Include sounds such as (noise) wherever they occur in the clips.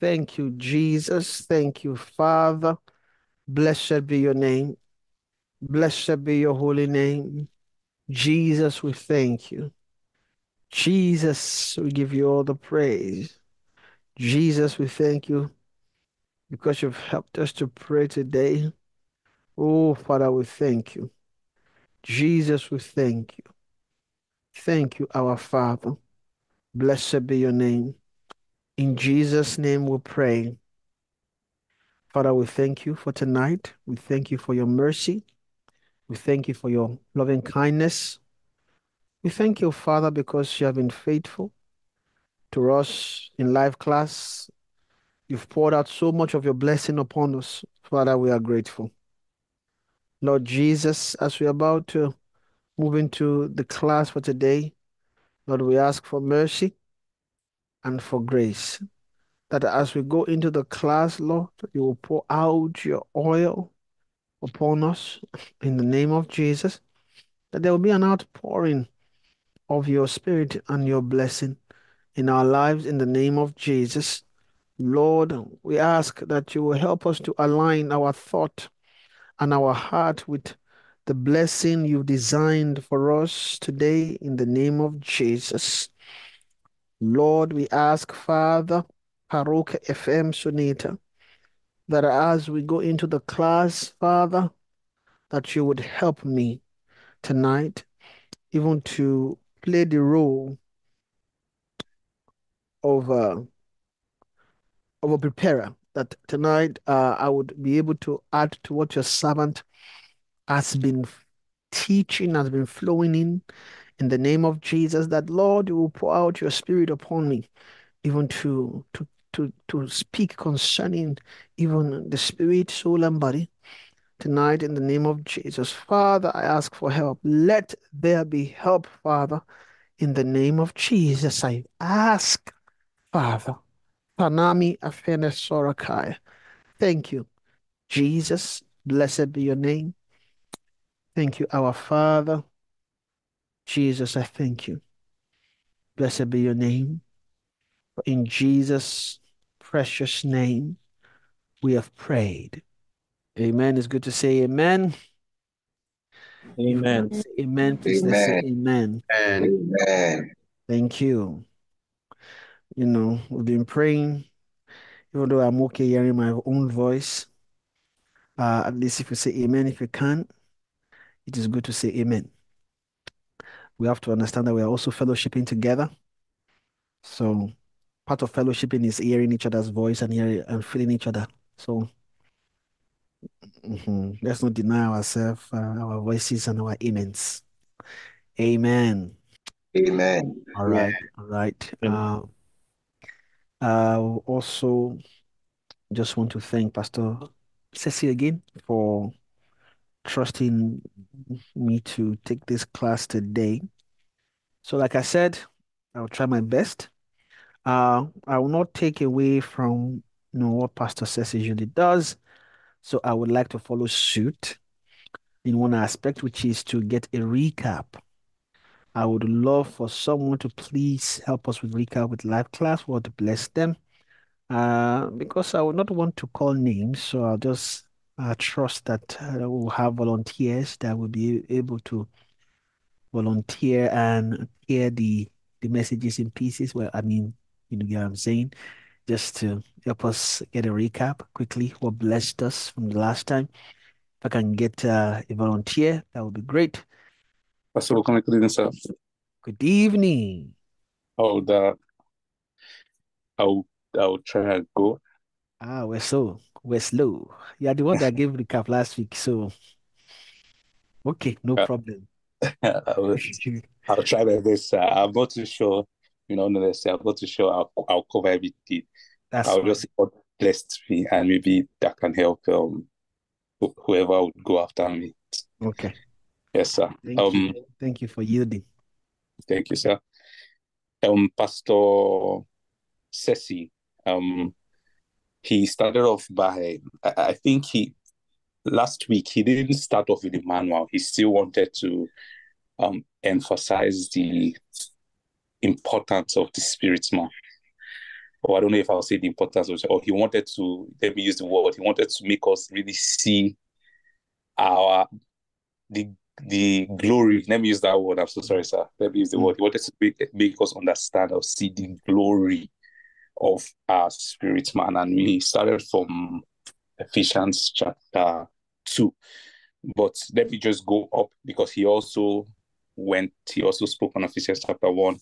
Thank you, Jesus. Thank you, Father. Blessed be your name. Blessed be your holy name. Jesus, we thank you. Jesus, we give you all the praise. Jesus, we thank you because you've helped us to pray today. Oh, Father, we thank you. Jesus, we thank you. Thank you, our Father. Blessed be your name. In Jesus' name we pray. Father, we thank you for tonight. We thank you for your mercy. We thank you for your loving kindness. We thank you, Father, because you have been faithful to us in life class. You've poured out so much of your blessing upon us. Father, we are grateful. Lord Jesus, as we're about to move into the class for today, Lord, we ask for mercy and for grace. That as we go into the class, Lord, you will pour out your oil upon us in the name of Jesus. That there will be an outpouring of your spirit and your blessing in our lives in the name of Jesus. Lord, we ask that you will help us to align our thought and our heart with the blessing you've designed for us today in the name of Jesus. Lord, we ask, Father, Paroka FM Sunita, that as we go into the class, Father, that you would help me tonight, even to play the role of uh, of a preparer. That tonight uh, I would be able to add to what your servant has been teaching, has been flowing in, in the name of Jesus. That Lord, you will pour out your Spirit upon me, even to to to to speak concerning even the spirit, soul, and body tonight in the name of Jesus. Father, I ask for help. Let there be help, Father, in the name of Jesus. I ask, Father. Panami Sorakai. Thank you, Jesus. Blessed be your name. Thank you, our Father. Jesus, I thank you. Blessed be your name. In Jesus' precious name, we have prayed. Amen. It's good to say amen. Amen. Say amen. Please let's say amen. Amen. Thank you. You know, we've been praying, even though I'm okay hearing my own voice. Uh, at least if you say amen, if you can, it is good to say amen. We have to understand that we are also fellowshipping together. So part of fellowshipping is hearing each other's voice and hearing and feeling each other. So mhm, let's not deny ourselves, uh, our voices and our amens. Amen. Amen. All right. All right. Uh, I also just want to thank Pastor Ceci again for trusting me to take this class today. So, like I said, I'll try my best. Uh, I will not take away from you know what Pastor Ceci usually does. So I would like to follow suit in one aspect, which is to get a recap. I would love for someone to please help us with recap with live class. We want to bless them. Uh, because I would not want to call names, so I'll just uh, trust that uh, we'll have volunteers that will be able to volunteer and hear the the messages in pieces. Well, I mean, you know, what I'm saying, just to help us get a recap quickly. What blessed us from the last time. If I can get uh, a volunteer, that would be great. Pastor, welcome good evening, sir. Good evening. I would, uh, I would, I would try and go. Ah, we're so we're slow. Yeah, the one that gave the recap last week. So okay, no Uh, problem. (laughs) I will, (laughs) I'll try my best. sir. I'm not too sure, you know, honestly, I'm not too sure I'll, I'll cover everything. That's I'll fine. just what blessed me and maybe that can help um wh- whoever would go after me. Okay. Yes, sir. Thank Um, you. Thank you for yielding. thank you, sir. Um, Pastor Ceci, um, he started off by, I, think he, last week, he didn't start off with the manual. He still wanted to um, emphasize the importance of the spirit man. or I don't know if I'll say the importance of, or he wanted to, let me use the word, he wanted to make us really see our, the the glory, let me use that word, I'm so sorry, sir. Let me use the word. He wanted to make, make us understand or see the glory of our spirit man. And we started from Ephesians chapter 2. But let me just go up because he also went, he also spoke on Ephesians chapter 1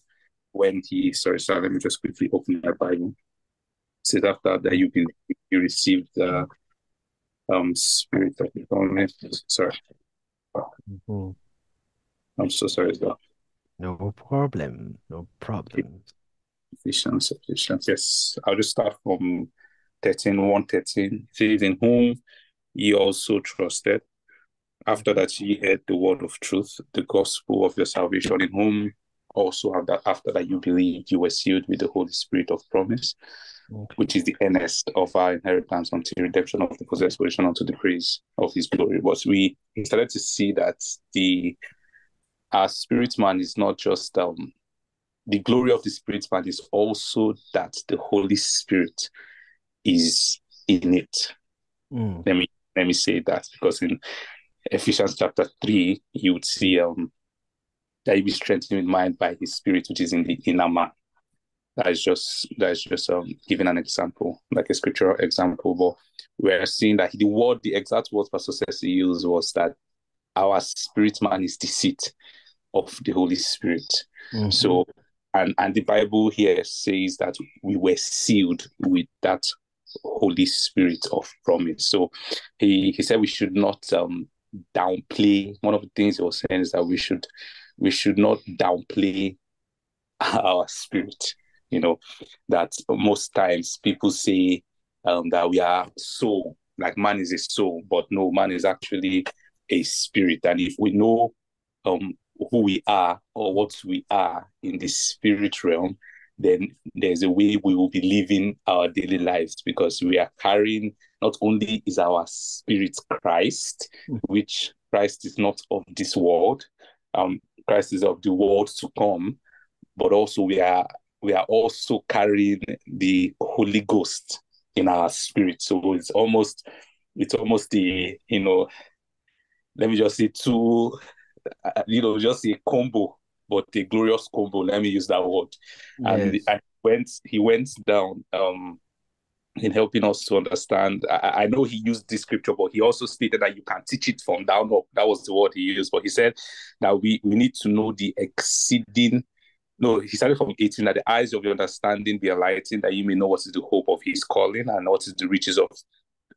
when he, sorry, sir, let me just quickly open my Bible. It says after that you've been, you received the um, spirit of the sorry. Mm-hmm. I'm so sorry, sir. No problem. No problem. Ephesians, Ephesians. Yes, I'll just start from 13, 1 13. It says, In whom ye also trusted, after that ye heard the word of truth, the gospel of your salvation, in whom also after that you believed, you were sealed with the Holy Spirit of promise, okay. which is the earnest of our inheritance until redemption of the possessed possession unto the praise of his glory. But we started to see that the our spirit man is not just um the glory of the spirit man is also that the Holy Spirit is in it. Mm. Let me let me say that because in Ephesians chapter 3, you would see um, that he be strengthened in mind by his spirit, which is in the inner man. That is just that is just um, giving an example, like a scriptural example. But we're seeing that the word, the exact word Pastor Ceci used was that our spirit man is the seat of the Holy Spirit. Mm-hmm. So and and the Bible here says that we were sealed with that Holy Spirit of promise. So he he said we should not um downplay one of the things he was saying is that we should we should not downplay (laughs) our spirit you know that most times people say um, that we are soul like man is a soul but no man is actually a spirit and if we know um, who we are or what we are in the spirit realm then there's a way we will be living our daily lives because we are carrying not only is our spirit Christ, which Christ is not of this world, um, Christ is of the world to come, but also we are we are also carrying the Holy Ghost in our spirit. So it's almost it's almost the you know, let me just say two, you know, just a combo, but a glorious combo. Let me use that word. Yes. And, and went he went down um in helping us to understand. I, I, know he used this scripture, but he also stated that you can teach it from down up. That was the word he used. But he said that we, we need to know the exceeding. No, he started from 18 that the eyes of your understanding be enlightened, that you may know what is the hope of his calling and what is the riches of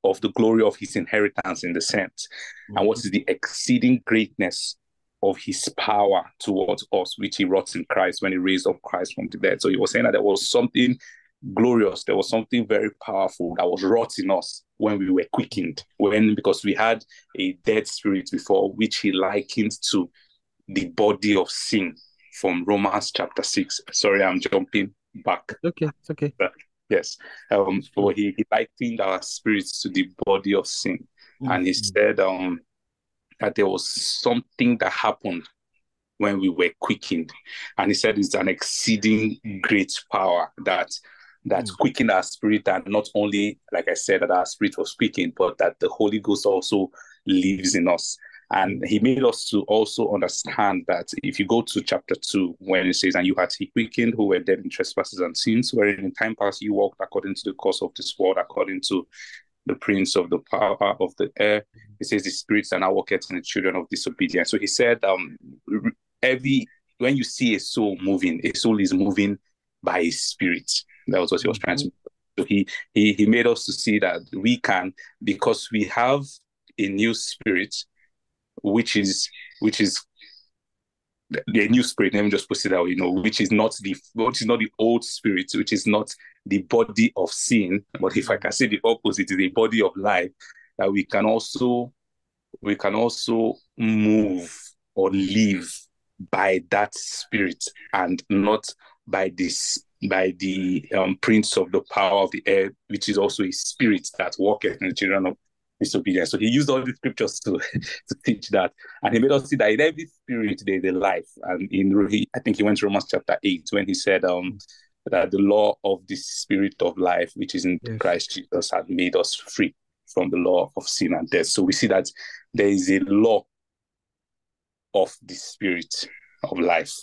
of the glory of his inheritance in the saints, mm-hmm. and what is the exceeding greatness of his power towards us, which he wrought in Christ when he raised up Christ from the dead. So he was saying that there was something glorious. There was something very powerful that was wrought in us when we were quickened, when because we had a dead spirit before, which he likened to the body of sin from Romans chapter six. Sorry, I'm jumping back. Okay, it's okay. But, yes. Um, so he, he likened our spirits to the body of sin. Mm-hmm. And he said um that there was something that happened when we were quickened. And he said it's an exceeding great power that that mm. quicken our spirit and not only like i said that our spirit was quickened but that the holy ghost also lives in us and he made us to also understand that if you go to chapter 2 when it says and you had he quickened who were dead in trespasses and sins wherein in time past you walked according to the course of this world according to the prince of the power of the air he says the spirits are now working in the children of disobedience so he said um every when you see a soul moving a soul is moving by his spirit that was what he was trying to. Mm-hmm. So he he he made us to see that we can because we have a new spirit, which is which is the new spirit. Let me just put it out. You know, which is not the which is not the old spirit, which is not the body of sin, but if I can say the opposite, is the body of life. That we can also we can also move or live by that spirit and not by this by the um, prince of the power of the air, which is also a spirit that walketh in the children of disobedience. So he used all the scriptures to, (laughs) to teach that. And he made us see that in every spirit there's a life. And in I think he went to Romans chapter 8 when he said, um, that the law of the spirit of life, which is in Yes. Christ Jesus, had made us free from the law of sin and death. So we see that there is a law of the spirit of life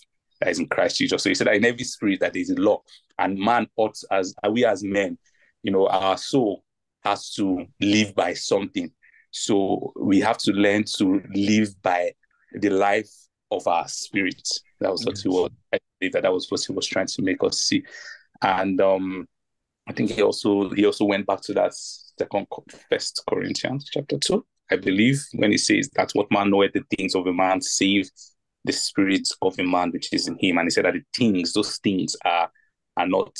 that is in Christ Jesus. So he said that in every spirit that there is a law, and man ought as we as men, you know, our soul has to live by something. So we have to learn to live by the life of our spirit. That was what he Yes. was. Believe that that was what he was trying to make us see. And um, I think he also he also went back to that second First Corinthians chapter two, I believe, when he says that's what man knoweth the things of a man, save the spirit of a man which is in him. And he said that the things, those things are are not,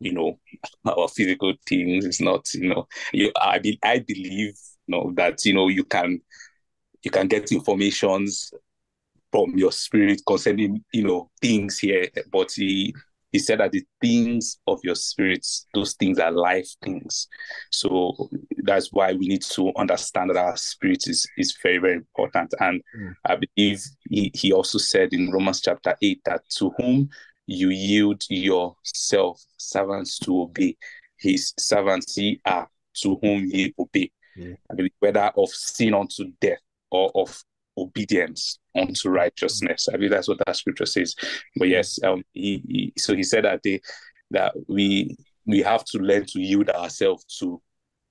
you know, (laughs) our physical things. It's not, you know, you I be, I believe, you know, that you know you can you can get informations from your spirit concerning, you know, things here, but he he said that the things of your spirits, those things are life things. So that's why we need to understand that our spirit is is very, very important. And Mm. I believe he, he also said in Romans chapter 8 that to whom you yield yourself servants to obey, his servants ye are to whom ye obey. Yeah. I believe whether of sin unto death or of obedience unto righteousness. I believe that's what that scripture says. But yes, um, he, he so he said that they that we we have to learn to yield ourselves to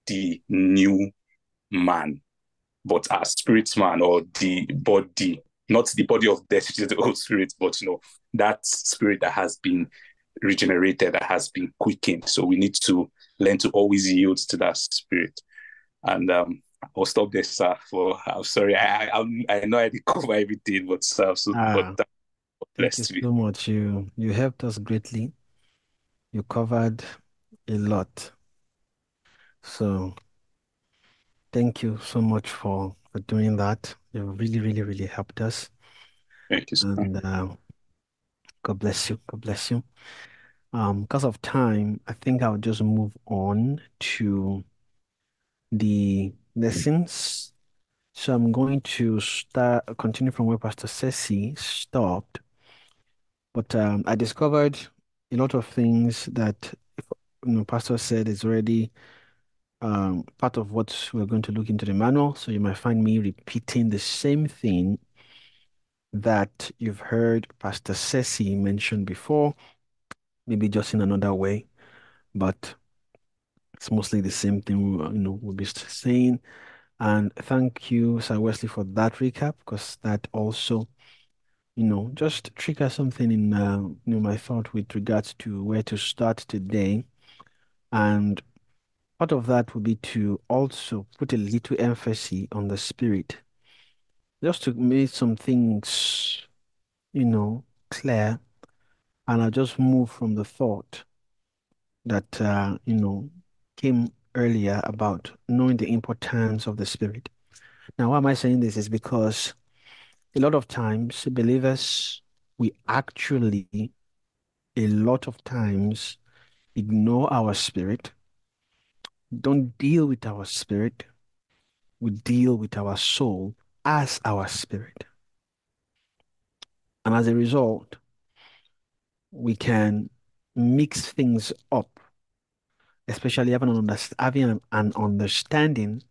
the new man, but our spirit man or the body, not the body of death, (laughs) which is the old spirit, but you know that spirit that has been regenerated, that has been quickened. So we need to learn to always yield to that spirit. And um, I'll stop there, sir. For I'm sorry, I I, I know I didn't (laughs) cover everything, but sir, so, Ah, but uh, Thank you be. so much. You you helped us greatly. You covered a lot. So thank you so much for for doing that. You really, really, really helped us. Thank you, sir. And uh, God bless you. God bless you. Um, because of time, I think I'll just move on to the lessons. So I'm going to start continue from where Pastor Ceci stopped. But um, I discovered a lot of things that you know Pastor said is already um, part of what we're going to look into the manual. So you might find me repeating the same thing that you've heard Pastor Ceci mention before, maybe just in another way, but it's mostly the same thing we, you know, we'll be saying. And thank you, Sir Wesley, for that recap, because that also, you know, just trigger something in uh, you know my thought with regards to where to start today. And part of that would be to also put a little emphasis on the spirit, just to make some things, you know, clear. And I'll just move from the thought that, uh, you know, came earlier about knowing the importance of the spirit. Now, why am I saying this? Is because a lot of times, believers, we actually, a lot of times, ignore our spirit, don't deal with our spirit, we deal with our soul as our spirit. And as a result, we can mix things up, especially having an, having an understanding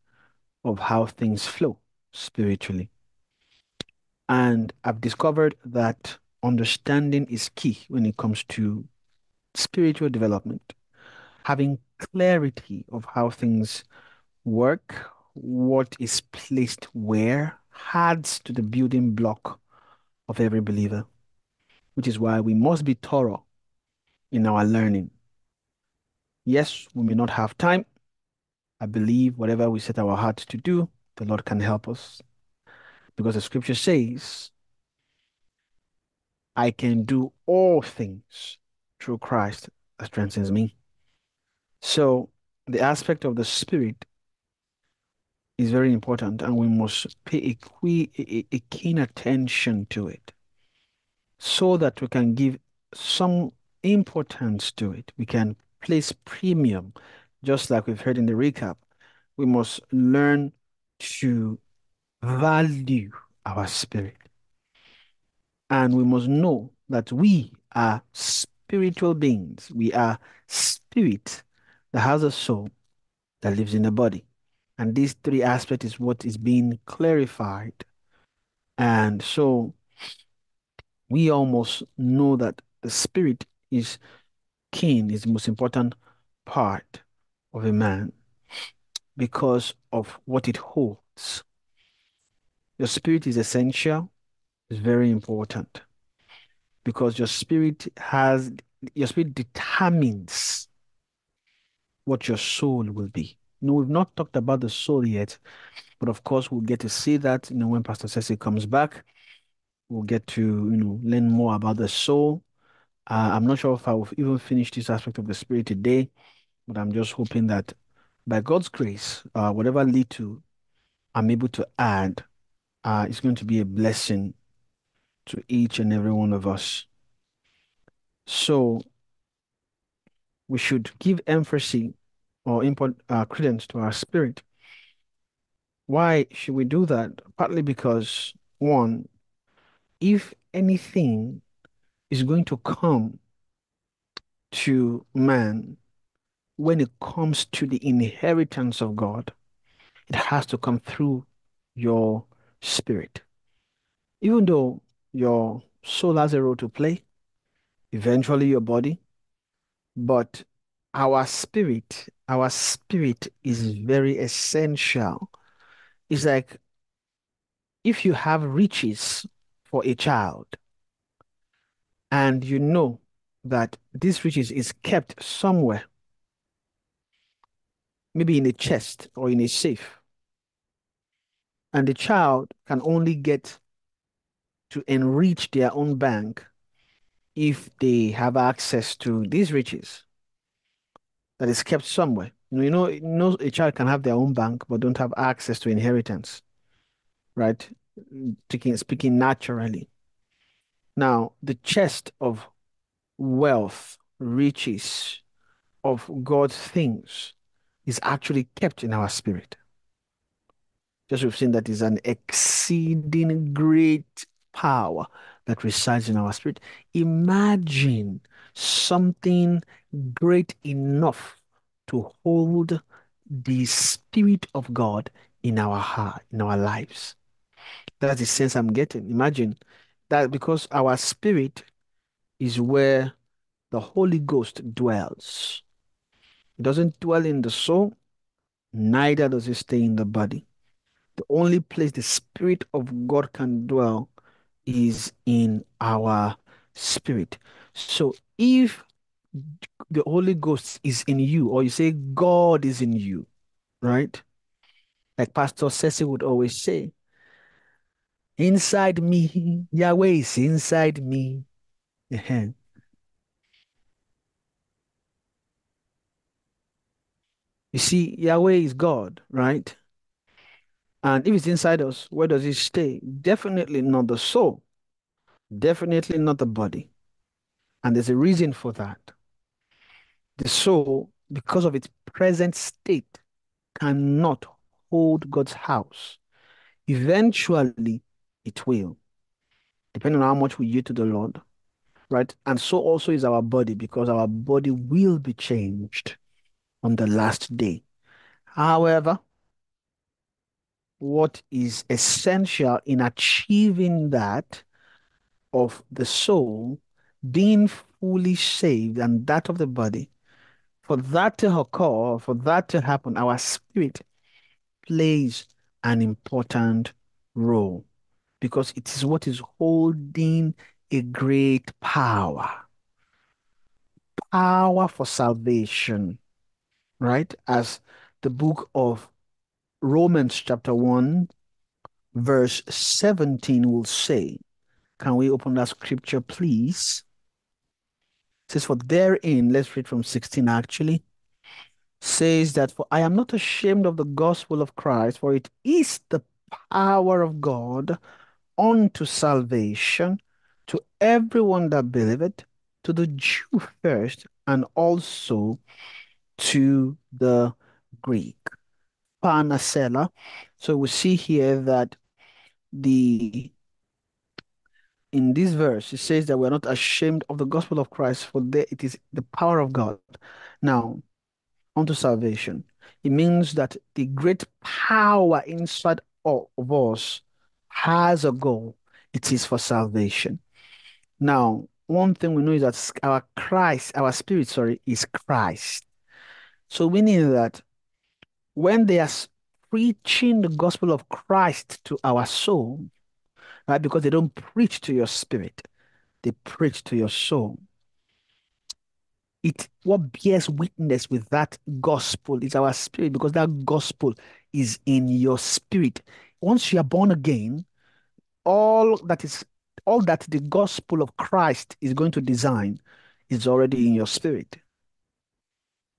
of how things flow spiritually. And I've discovered that understanding is key when it comes to spiritual development. Having clarity of how things work, what is placed where, adds to the building block of every believer, which is why we must be thorough in our learning. Yes, we may not have time. I believe whatever we set our hearts to do, the Lord can help us. Because the scripture says, I can do all things through Christ that strengthens me. So the aspect of the spirit is very important, and we must pay a, a keen attention to it so that we can give some importance to it. We can place premium, just like we've heard in the recap. We must learn to value our spirit. And we must know that we are spiritual beings. We are spirit that has a soul that lives in the body. And these three aspects is what is being clarified. And so we almost know that the spirit is king, is the most important part of a man because of what it holds. Your spirit is essential, it's very important because your spirit has, your spirit determines what your soul will be. Know, we've not talked about the soul yet, but of course we'll get to see that, you know, when Pastor Cecil comes back, we'll get to, you know, learn more about the soul. Uh, I'm not sure if I will even finish this aspect of the spirit today, but I'm just hoping that by God's grace, uh, whatever lead to, I'm able to add, uh, it's going to be a blessing to each and every one of us. So we should give emphasis or import uh, credence to our spirit. Why should we do that? Partly because one, if anything is going to come to man when it comes to the inheritance of God, it has to come through your spirit. Even though your soul has a role to play, eventually your body, but our spirit, our spirit is very essential. It's like if you have riches for a child and you know that this riches is kept somewhere, maybe in a chest or in a safe, and the child can only get to enrich their own bank if they have access to these riches that is kept somewhere. You know, you know, a child can have their own bank but don't have access to inheritance, right? Speaking naturally. Now, the chest of wealth, riches, of God's things is actually kept in our spirit. Just we've seen that is an exceeding great power that resides in our spirit. Imagine something great enough to hold the Spirit of God in our heart, in our lives. That's the sense I'm getting. Imagine that because our spirit is where the Holy Ghost dwells. It doesn't dwell in the soul, neither does it stay in the body. The only place the Spirit of God can dwell is in our spirit. So if the Holy Ghost is in you, or you say God is in you, right? Like Pastor Cecil would always say, inside me, Yahweh is inside me. You see, Yahweh is God, right? And if it's inside us, where does it stay? Definitely not the soul, definitely not the body. And there's a reason for that. The soul, because of its present state, cannot hold God's house. Eventually, it will, depending on how much we yield to the Lord, right? And so also is our body, because our body will be changed on the last day. However, what is essential in achieving that of the soul being fully saved and that of the body, for that to occur, for that to happen, our spirit plays an important role because it is what is holding a great power. Power for salvation, right? As the book of Romans, chapter 1, verse 17 will say. Can we open that scripture, please? It says, For therein, let's read from 16 actually, says that, For I am not ashamed of the gospel of Christ, for it is the power of God unto salvation to everyone that believeth, to the Jew first, and also to the Greek. Panacella. So we see here that the in this verse, it says that we're not ashamed of the gospel of Christ, for there it is the power of God. Now, unto salvation. It means that the great power inside of us has a goal. It is for salvation. Now, one thing we know is that our Christ, our spirit, sorry, is Christ. So meaning that when they are preaching the gospel of Christ to our soul, right? Because they don't preach to your spirit, they preach to your soul. It what bears witness with that gospel is our spirit, because that gospel is in your spirit. Once you are born again, all that is all that the gospel of Christ is going to design is already in your spirit.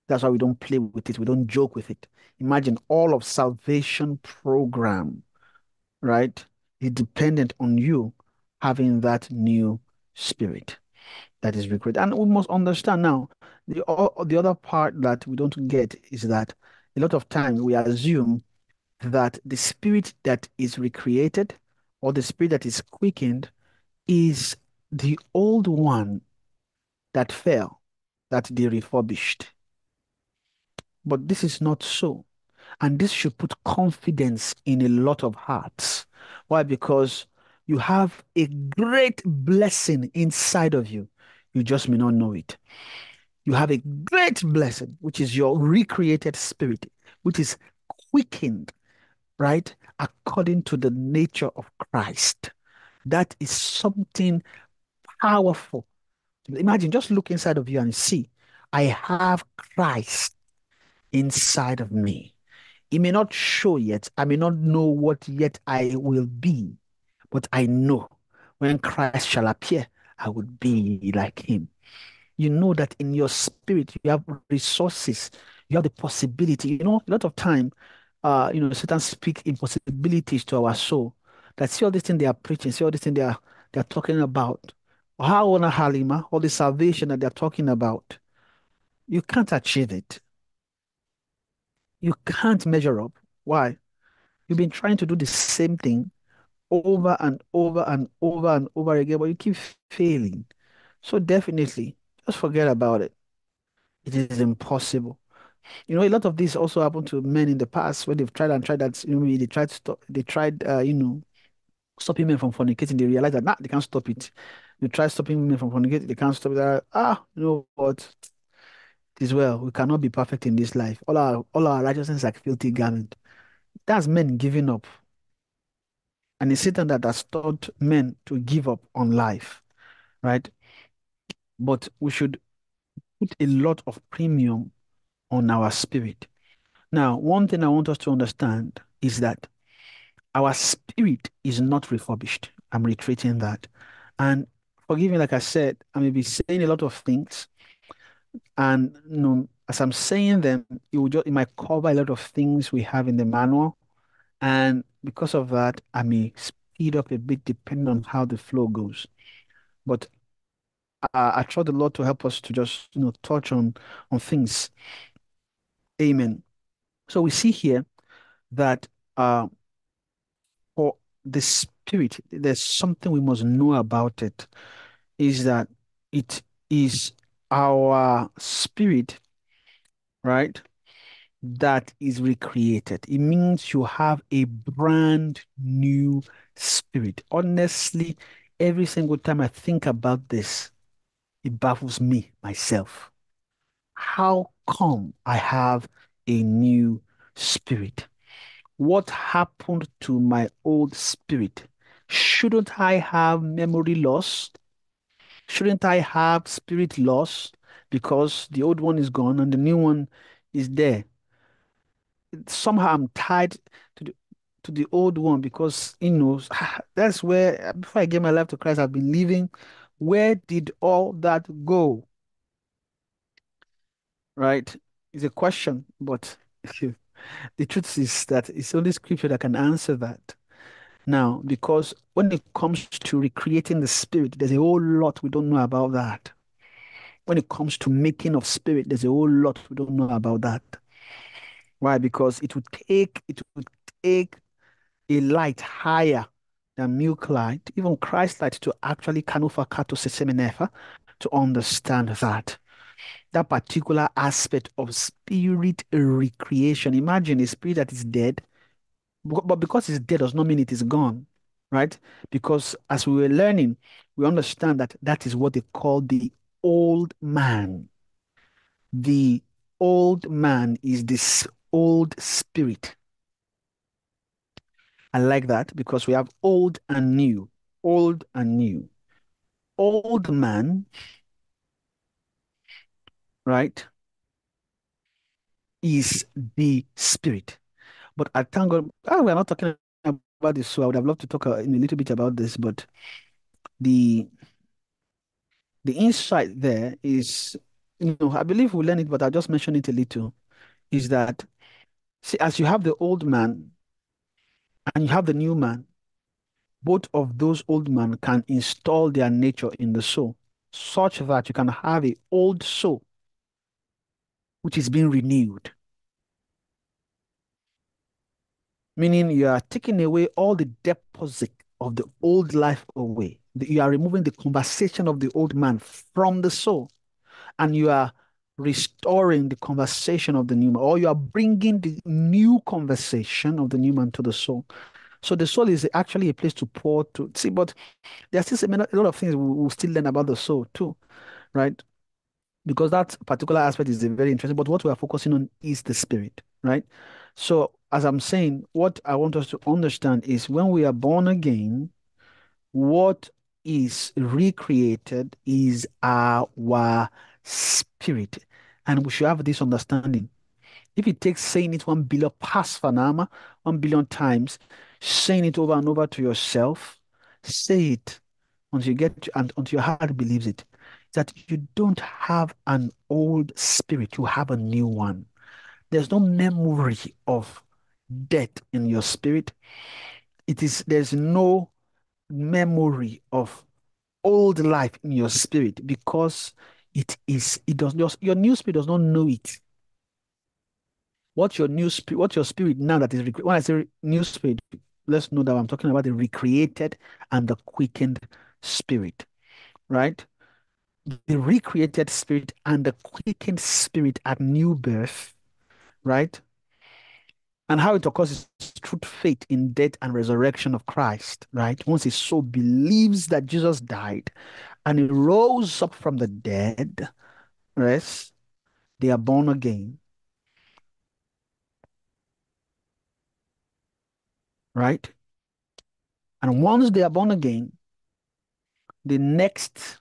That's why we don't play with it, we don't joke with it. Imagine all of salvation program, right? Is dependent on you having that new spirit that is recruited. And we must understand now the the other part that we don't get is that a lot of times we assume that the spirit that is recreated or the spirit that is quickened is the old one that fell, that they refurbished. But this is not so. And this should put confidence in a lot of hearts. Why? Because you have a great blessing inside of you. You just may not know it. You have a great blessing, which is your recreated spirit, which is quickened, right? According to the nature of Christ. That is something powerful. Imagine just look inside of you and see, I have Christ inside of me. It may not show yet. I may not know what yet I will be, but I know when Christ shall appear, I would be like him. You know that in your spirit, you have resources, you have the possibility. You know, a lot of time, uh, you know, Satan speak impossibilities to our soul. That see all this thing they are preaching, see all this thing they are they are talking about. How on a Halima, all the salvation that they're talking about, you can't achieve it. You can't measure up. Why? You've been trying to do the same thing over and over and over and over again, but you keep failing. So definitely, just forget about it. It is impossible. You know, a lot of this also happened to men in the past when they've tried and tried that. You know, they tried to stop. They tried, uh, you know, stopping men from fornicating. They realized that nah, they can't stop it. They try stopping women from fornicating. They can't stop it. Ah, you know what? It is well. We cannot be perfect in this life. All our all our righteousness like filthy garment. That's men giving up. And it's Satan that has taught men to give up on life, right? But we should put a lot of premium on our spirit. Now, one thing I want us to understand is that our spirit is not refurbished. I'm reiterating that. And forgive me, like I said, I may be saying a lot of things. And you know, as I'm saying them, it will just it might cover a lot of things we have in the manual. And because of that, I may speed up a bit depending on how the flow goes. But I, I trust the Lord to help us to just you know touch on on things. Amen. So we see here that uh, for the spirit, there's something we must know about it. Is that it is our spirit, right? That is recreated. It means you have a brand new spirit. Honestly, every single time I think about this, it baffles me myself. How come I have a new spirit? What happened to my old spirit? Shouldn't I have memory loss? Shouldn't I have spirit loss because the old one is gone and the new one is there? Somehow I'm tied to the to the old one because you know (sighs) that's where before I gave my life to Christ, I've been living. Where did all that go? Right? It's a question, but (laughs) the truth is that it's only scripture that can answer that. Now, because when it comes to recreating the spirit, there's a whole lot we don't know about that. When it comes to making of spirit, there's a whole lot we don't know about that. Why? Because it would take it would take a light higher than milk light, even Christ light to actually kanufakato sesemenefa to understand that. That particular aspect of spirit recreation. Imagine a spirit that is dead, but because it's dead does not mean it is gone, right? Because as we were learning, we understand that that is what they call the old man. The old man is this old spirit. I like that because we have old and new, old and new. Old man, right, is the spirit. But I thank God, ah, oh, we're not talking about this, so I would have loved to talk uh, in a little bit about this, but the the insight there is, you know, I believe we'll learn it, but I'll just mention it a little, is that see, as you have the old man and you have the new man, both of those old men can install their nature in the soul, such that you can have a old soul which is being renewed. Meaning you are taking away all the deposit of the old life away. You are removing the conversation of the old man from the soul, and you are restoring the conversation of the new man, or you are bringing the new conversation of the new man to the soul. So the soul is actually a place to pour to see, but there's still a lot of things we will still learn about the soul too, right? Because that particular aspect is very interesting. But what we are focusing on is the spirit, right? So as I'm saying, what I want us to understand is when we are born again, what is recreated is our spirit. And we should have this understanding. If it takes saying it one billion past fanama, one billion times, saying it over and over to yourself, say it until you get and until your heart believes it. That you don't have an old spirit, you have a new one. There's no memory of death in your spirit. It is there's no memory of old life in your spirit because it is it does your, your new spirit does not know it what your new spirit what your spirit now that is when i say new spirit let's know that i'm talking about the recreated and the quickened spirit right the recreated spirit and the quickened spirit at new birth right and how it occurs is through faith in death and resurrection of Christ, right? Once a soul believes that Jesus died and he rose up from the dead, right? They are born again. Right? And once they are born again, the next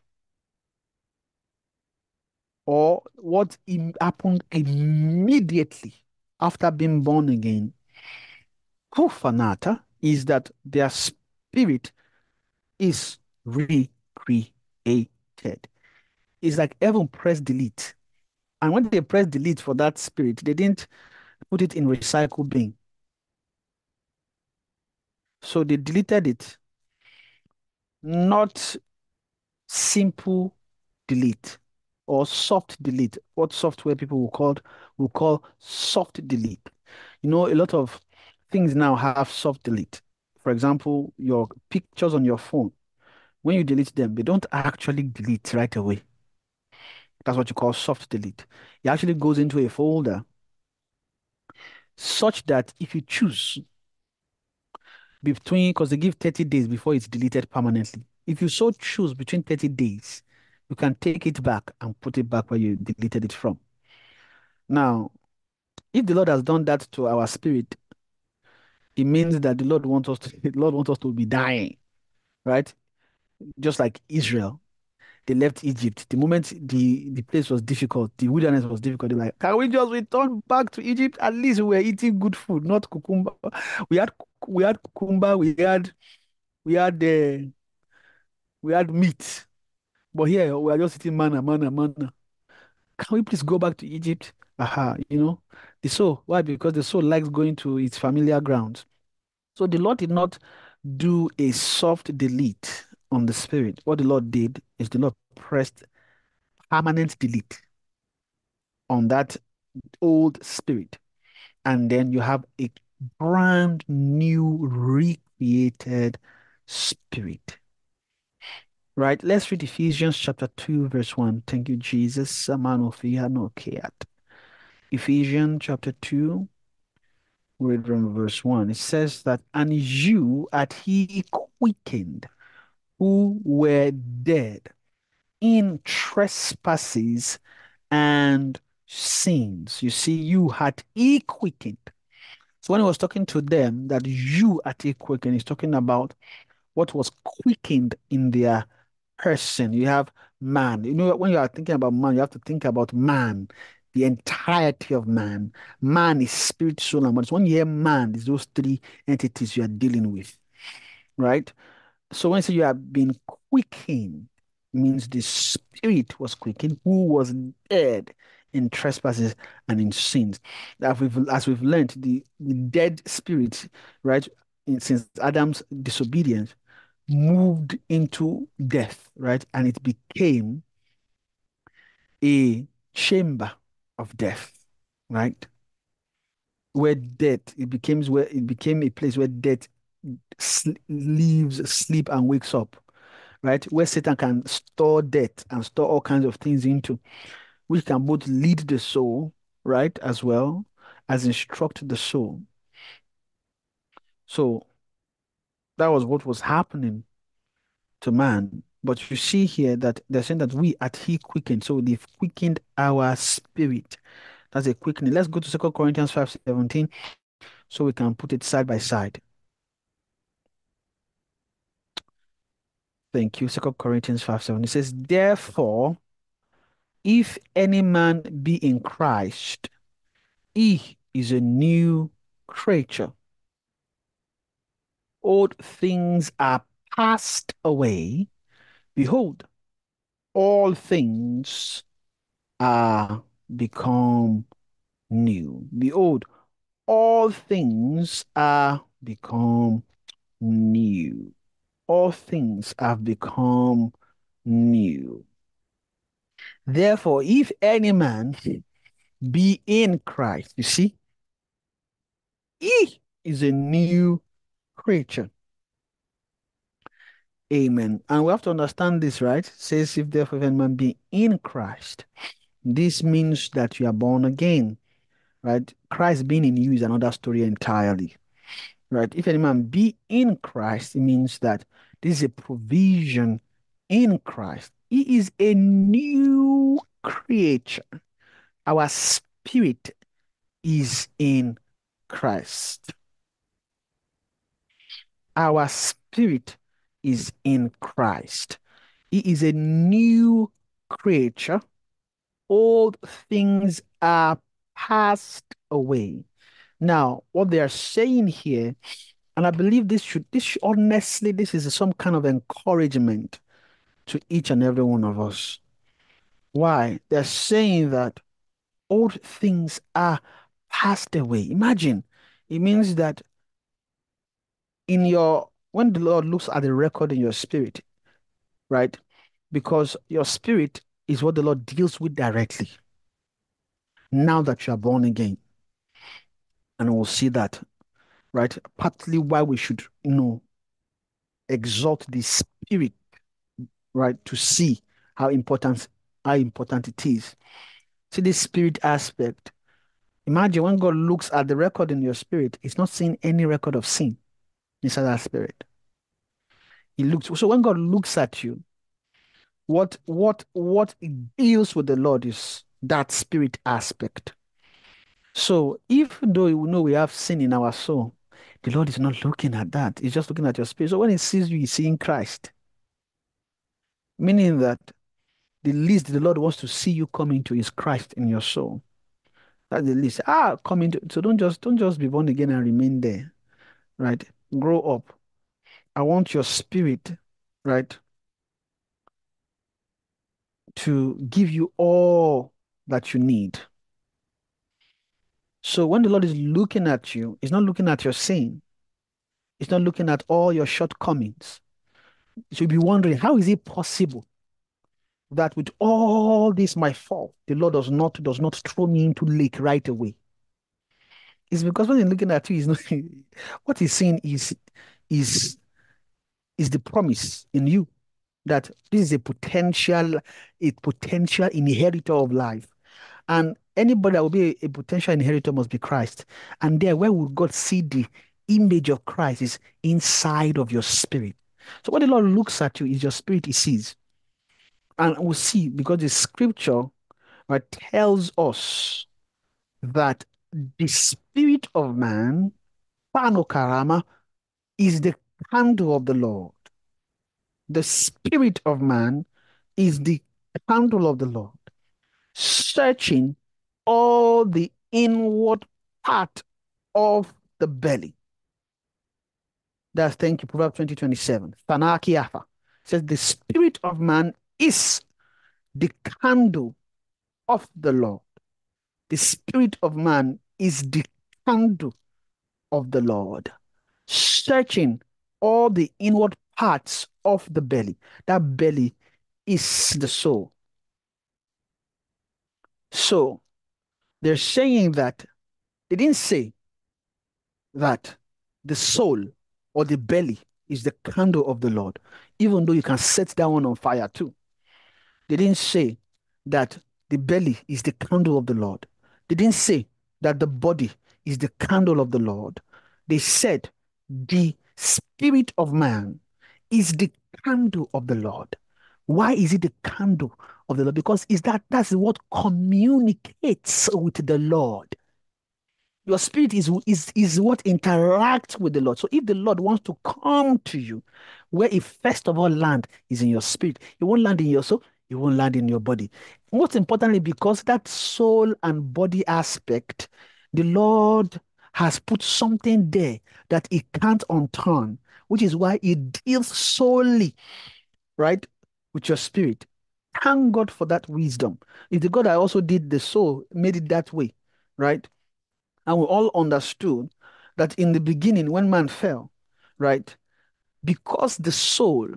or what happened immediately after being born again, kufanata, is that their spirit is recreated. It's like heaven press delete. And when they press delete for that spirit, they didn't put it in recycle bin. So they deleted it. Not simple delete or soft delete. What software people will call will call soft delete. You know, a lot of things now have soft delete. For example, your pictures on your phone, when you delete them, they don't actually delete right away. That's what you call soft delete. It actually goes into a folder such that if you choose between, because they give 30 days before it's deleted permanently. If you so choose between 30 days, you can take it back and put it back where you deleted it from. Now, if the Lord has done that to our spirit, it means that the Lord wants us to the (laughs) Lord wants us to be dying, right? Just like Israel, they left Egypt. The moment the, the place was difficult, the wilderness was difficult, they're like, can we just return back to Egypt? At least we were eating good food, not cucumber. We had we had cucumber, we had we had uh, we had meat. But here we are just eating manna, manna, manna. Can we please go back to Egypt? Aha, you know, the soul. Why? Because the soul likes going to its familiar grounds. So the Lord did not do a soft delete on the spirit. What the Lord did is the Lord pressed permanent delete on that old spirit. And then you have a brand new recreated spirit. Right? Let's read Ephesians chapter 2, verse 1. Thank you, Jesus. Ephesians chapter 2, read from verse 1. It says that, and you at he quickened who were dead in trespasses and sins. You see, you had he quickened. So when he was talking to them, that you at he quickened, he's talking about what was quickened in their person. You have man. You know, when you are thinking about man, you have to think about man, the entirety of man. Man is spirit, soul, and body. So when you hear man, it's those three entities you are dealing with, right? So when you say you have been quickened, means the spirit was quickened, who was dead in trespasses and in sins. That we've, as we've learned, the, the dead spirit, right, in, since Adam's disobedience, moved into death, right? And it became a chamber of death, right? Where death, it became where it became a place where death leaves, sleep, and wakes up, right? Where Satan can store death and store all kinds of things into, which can both lead the soul, right, as well as instruct the soul. So that was what was happening to man. But you see here that they're saying that we at He quickened. So they've quickened our spirit. That's a quickening. Let's go to Second Corinthians 5 17 so we can put it side by side. Thank you. Second Corinthians 5 7. It says, Therefore, if any man be in Christ, he is a new creature. Old things are passed away. Behold, all things are become new. Behold, all things are become new all things have become new. Therefore, if any man be in Christ, you see, he is a new creature. Amen. And we have to understand this, right? It says, if therefore any man be in Christ, this means that you are born again, right? Christ being in you is another story entirely right? If any man be in Christ, it means that this is a provision in Christ. He is a new creature. Our spirit is in Christ. Our spirit is in Christ. He is a new creature. Old things are passed away. Now, what they are saying here, and I believe this should, this should, honestly, this is some kind of encouragement to each and every one of us. Why? They're saying that old things are passed away. Imagine, it means that in your, when the Lord looks at the record in your spirit, right? Because your spirit is what the Lord deals with directly. Now that you are born again and we'll see that, right? Partly why we should, you know, exalt the spirit, right, to see how important how important it is. See this spirit aspect. Imagine when God looks at the record in your spirit, He's not seeing any record of sin inside that spirit. He looks so when God looks at you, what what what deals with the Lord is that spirit aspect. So even though you know we have sin in our soul, the Lord is not looking at that. He's just looking at your spirit. So when he sees you, he's seeing Christ. Meaning that the least the Lord wants to see you coming to is Christ in your soul. That's the least. Ah, coming to so don't just don't just be born again and remain there. Right? Grow up. I want your spirit, right, to give you all that you need. So when the Lord is looking at you, He's not looking at your sin. He's not looking at all your shortcomings. So you'll be wondering, how is it possible that with all this my fault, the Lord does not does not throw me into lake right away? It's because when He's looking at you, He's not (laughs) what He's seeing is is is the promise in you that this is a potential, a potential inheritor of life. And anybody that will be a, a potential inheritor must be Christ. And there, where will God see the image of Christ is inside of your spirit. So when the Lord looks at you, is your spirit he sees. And we'll see because the scripture right, tells us that the spirit of man, Panokarama, is the candle of the Lord. The spirit of man is the candle of the Lord, searching all the inward part of the belly. That's thank you, Proverbs 20, 27. Tanakiafa says the spirit of man is the candle of the Lord. The spirit of man is the candle of the Lord, searching all the inward parts of the belly. That belly is the soul. So they're saying that they didn't say that the soul or the belly is the candle of the Lord, even though you can set that one on fire too. They didn't say that the belly is the candle of the Lord. They didn't say that the body is the candle of the Lord. They said the spirit of man is the candle of the Lord. Why is it the candle of the Lord? Because is that that's what communicates with the Lord. Your spirit is, is, is what interacts with the Lord. So if the Lord wants to come to you, where he first of all land is in your spirit, he won't land in your soul, he won't land in your body. Most importantly, because that soul and body aspect, the Lord has put something there that he can't unturn, which is why he deals solely, right, with your spirit. Thank God for that wisdom. If the God I also did the soul, made it that way, right? And we all understood that in the beginning, when man fell, right, because the soul,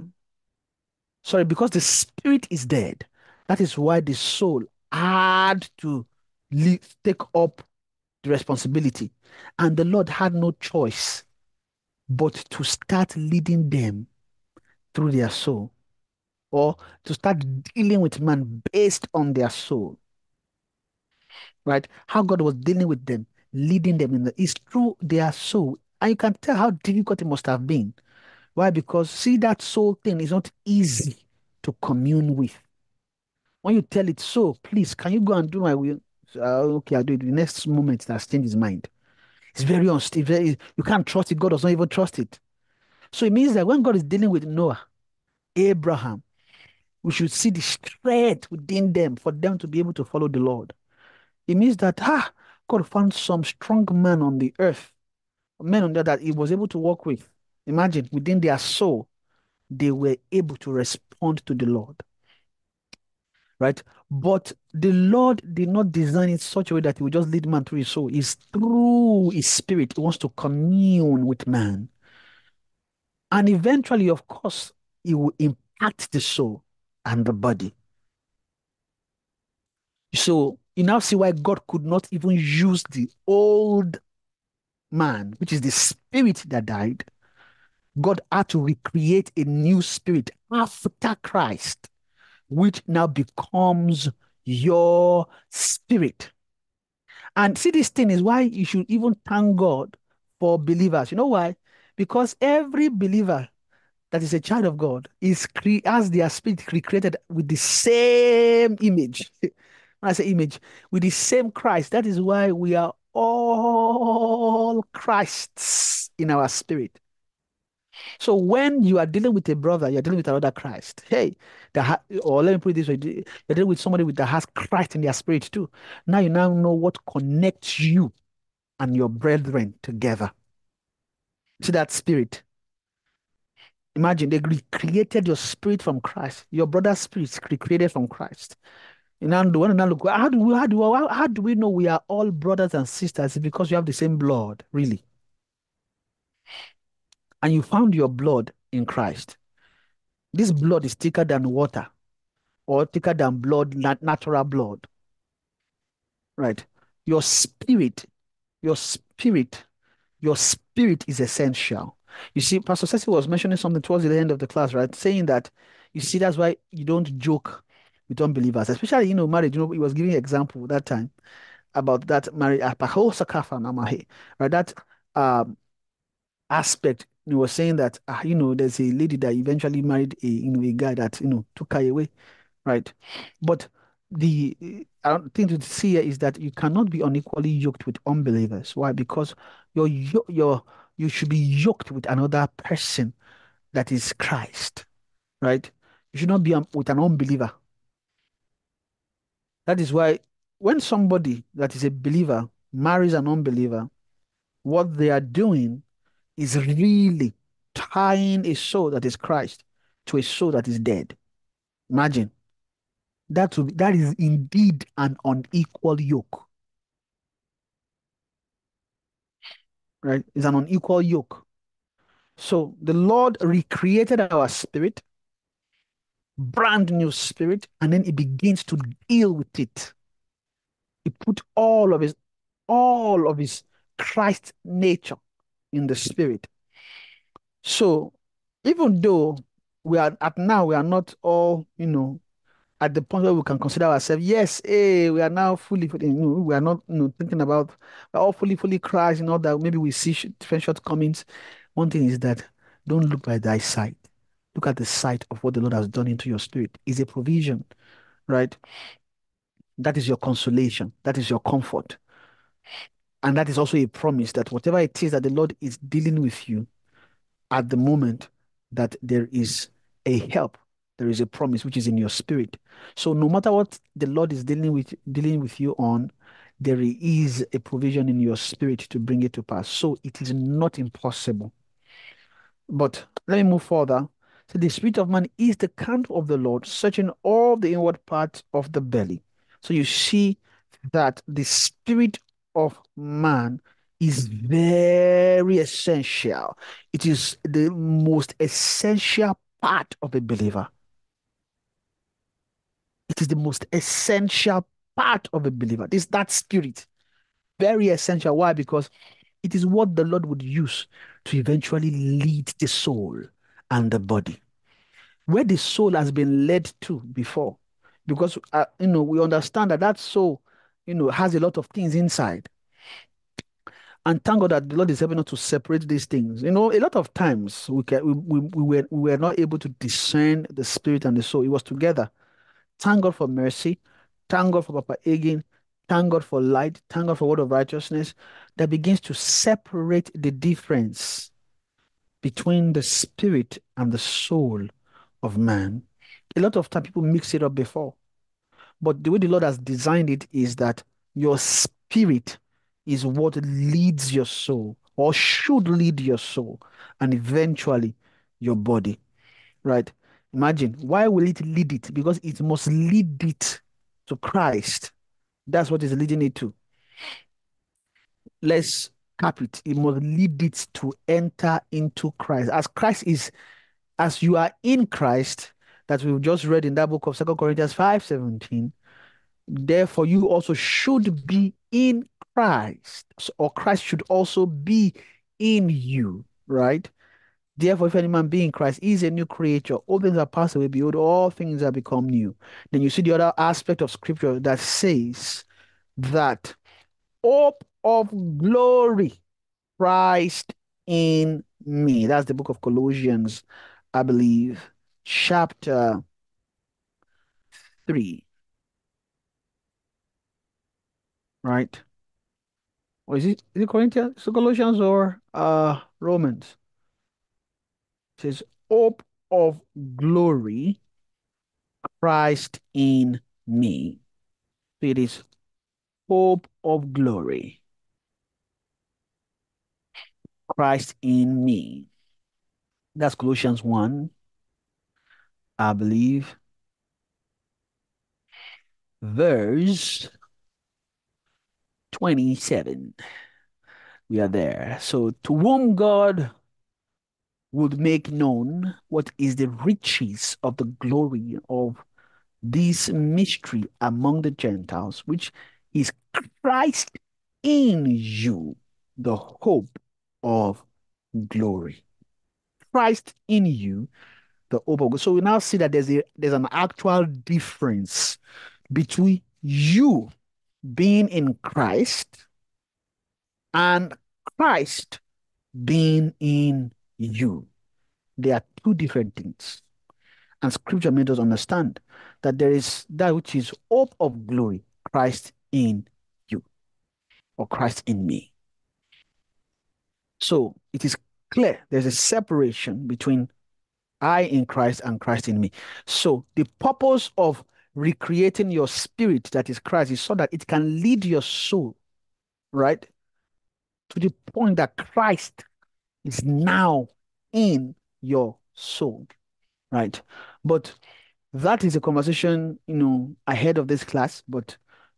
sorry, because the spirit is dead, that is why the soul had to leave, take up the responsibility. And the Lord had no choice but to start leading them through their soul or to start dealing with man based on their soul. Right? How God was dealing with them, leading them in the is through their soul. And you can tell how difficult it must have been. Why? Because see, that soul thing is not easy to commune with. When you tell it so, please, can you go and do my will? Uh, okay, I'll do it. The next moment, that's changed his mind. It's very unstable. You can't trust it. God does not even trust it. So it means that when God is dealing with Noah, Abraham, we should see the strength within them for them to be able to follow the Lord. It means that ah, God found some strong man on the earth, men on there that he was able to work with. Imagine within their soul, they were able to respond to the Lord. Right? But the Lord did not design it such a way that he would just lead man through his soul. It's through his spirit. He wants to commune with man. And eventually, of course, he will impact the soul and the body. So you now see why God could not even use the old man, which is the spirit that died. God had to recreate a new spirit after Christ, which now becomes your spirit. And see, this thing is why you should even thank God for believers. You know why? Because every believer that is a child of God is cre- has their spirit recreated with the same image. (laughs) when I say image, with the same Christ. That is why we are all Christs in our spirit. So when you are dealing with a brother, you're dealing with another Christ. Hey, ha- or let me put it this way: you're dealing with somebody with that has Christ in their spirit too. Now you now know what connects you and your brethren together. To that spirit. Imagine they recreated your spirit from Christ. Your brother's spirit recreated from Christ. When now how do we how do we, how, do we know we are all brothers and sisters? It's because you have the same blood, really. And you found your blood in Christ. This blood is thicker than water, or thicker than blood, natural blood. Right? Your spirit, your spirit, your spirit is essential. You see, Pastor Cecil was mentioning something towards the end of the class, right? Saying that you see that's why you don't joke with unbelievers, especially you know marriage. You know, he was giving example that time about that marriage, right? That um aspect. He was saying that uh, you know there's a lady that eventually married a you know a guy that you know took her away, right? But the think to see here is that you cannot be unequally yoked with unbelievers. Why? Because you're you're you should be yoked with another person that is Christ, right? You should not be with an unbeliever. That is why when somebody that is a believer marries an unbeliever, what they are doing is really tying a soul that is Christ to a soul that is dead. Imagine. That, be, that is indeed an unequal yoke. Right? It's an unequal yoke. So the Lord recreated our spirit, brand new spirit, and then He begins to deal with it. He put all of his all of his Christ nature in the spirit. So even though we are at now we are not all, you know, at the point where we can consider ourselves, yes, hey, we are now fully, you know, we are not, you know, thinking about we're all fully, fully Christ, you know, that maybe we see different shortcomings. One thing is that don't look by thy sight. Look at the sight of what the Lord has done into your spirit. Is a provision, right? That is your consolation. That is your comfort. And that is also a promise that whatever it is that the Lord is dealing with you at the moment, that there is a help, there is a promise which is in your spirit. So no matter what the Lord is dealing with dealing with you on, there is a provision in your spirit to bring it to pass. So it is not impossible. But let me move further. So the spirit of man is the candle of the Lord, searching all the inward parts of the belly. So you see that the spirit of man is very essential. It is the most essential part of a believer. It is the most essential part of a believer. This that spirit. Very essential. Why? Because it is what the Lord would use to eventually lead the soul and the body. Where the soul has been led to before. Because uh, you know, we understand that that soul, you know, has a lot of things inside. And thank God that the Lord is helping us to separate these things. You know, a lot of times we, can, we, we, we, were, we were not able to discern the spirit and the soul. It was together. Thank God for mercy. Thank God for Papa Agin. Thank God for light. Thank God for word of righteousness that begins to separate the difference between the spirit and the soul of man. A lot of time people mix it up before. But the way the Lord has designed it is that your spirit is what leads your soul or should lead your soul and eventually your body, right? Imagine, why will it lead it? Because it must lead it to Christ. That's what is leading it to. Let's cap it. It must lead it to enter into Christ. As Christ is, as you are in Christ, that we've just read in that book of Second Corinthians 5 17, therefore you also should be in Christ, or Christ should also be in you, right? Therefore, if any man be in Christ, he is a new creature. All things are passed away. Behold, all things are become new. Then you see the other aspect of scripture that says that hope of glory, Christ in me. That's the book of Colossians, I believe, chapter 3. Right? Or is it, is it Corinthians, Colossians or uh Romans? It says, hope of glory, Christ in me. It is hope of glory, Christ in me. That's Colossians 1, I believe. Verse 27. We are there. So, to whom God would make known what is the riches of the glory of this mystery among the Gentiles, which is Christ in you, the hope of glory. Christ in you, the God. So we now see that there's a there's an actual difference between you being in Christ and Christ being in you. They are two different things. And scripture made us understand that there is that which is hope of glory, Christ in you, or Christ in me. So it is clear there's a separation between I in Christ and Christ in me. So the purpose of recreating your spirit that is Christ is so that it can lead your soul, right? To the point that Christ is now in your soul, right? But that is a conversation, you know, ahead of this class, but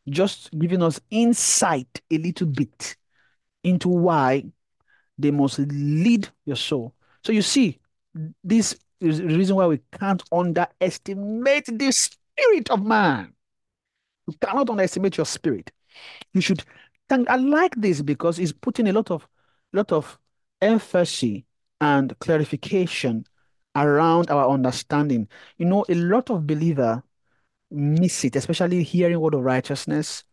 just giving us insight a little bit into why they must lead your soul. So you see, this the reason why we can't underestimate the spirit of man. You cannot underestimate your spirit. You should thank I like this because it's putting a lot of lot of emphasis and clarification around our understanding. You know, a lot of believer miss it, especially hearing word of righteousness,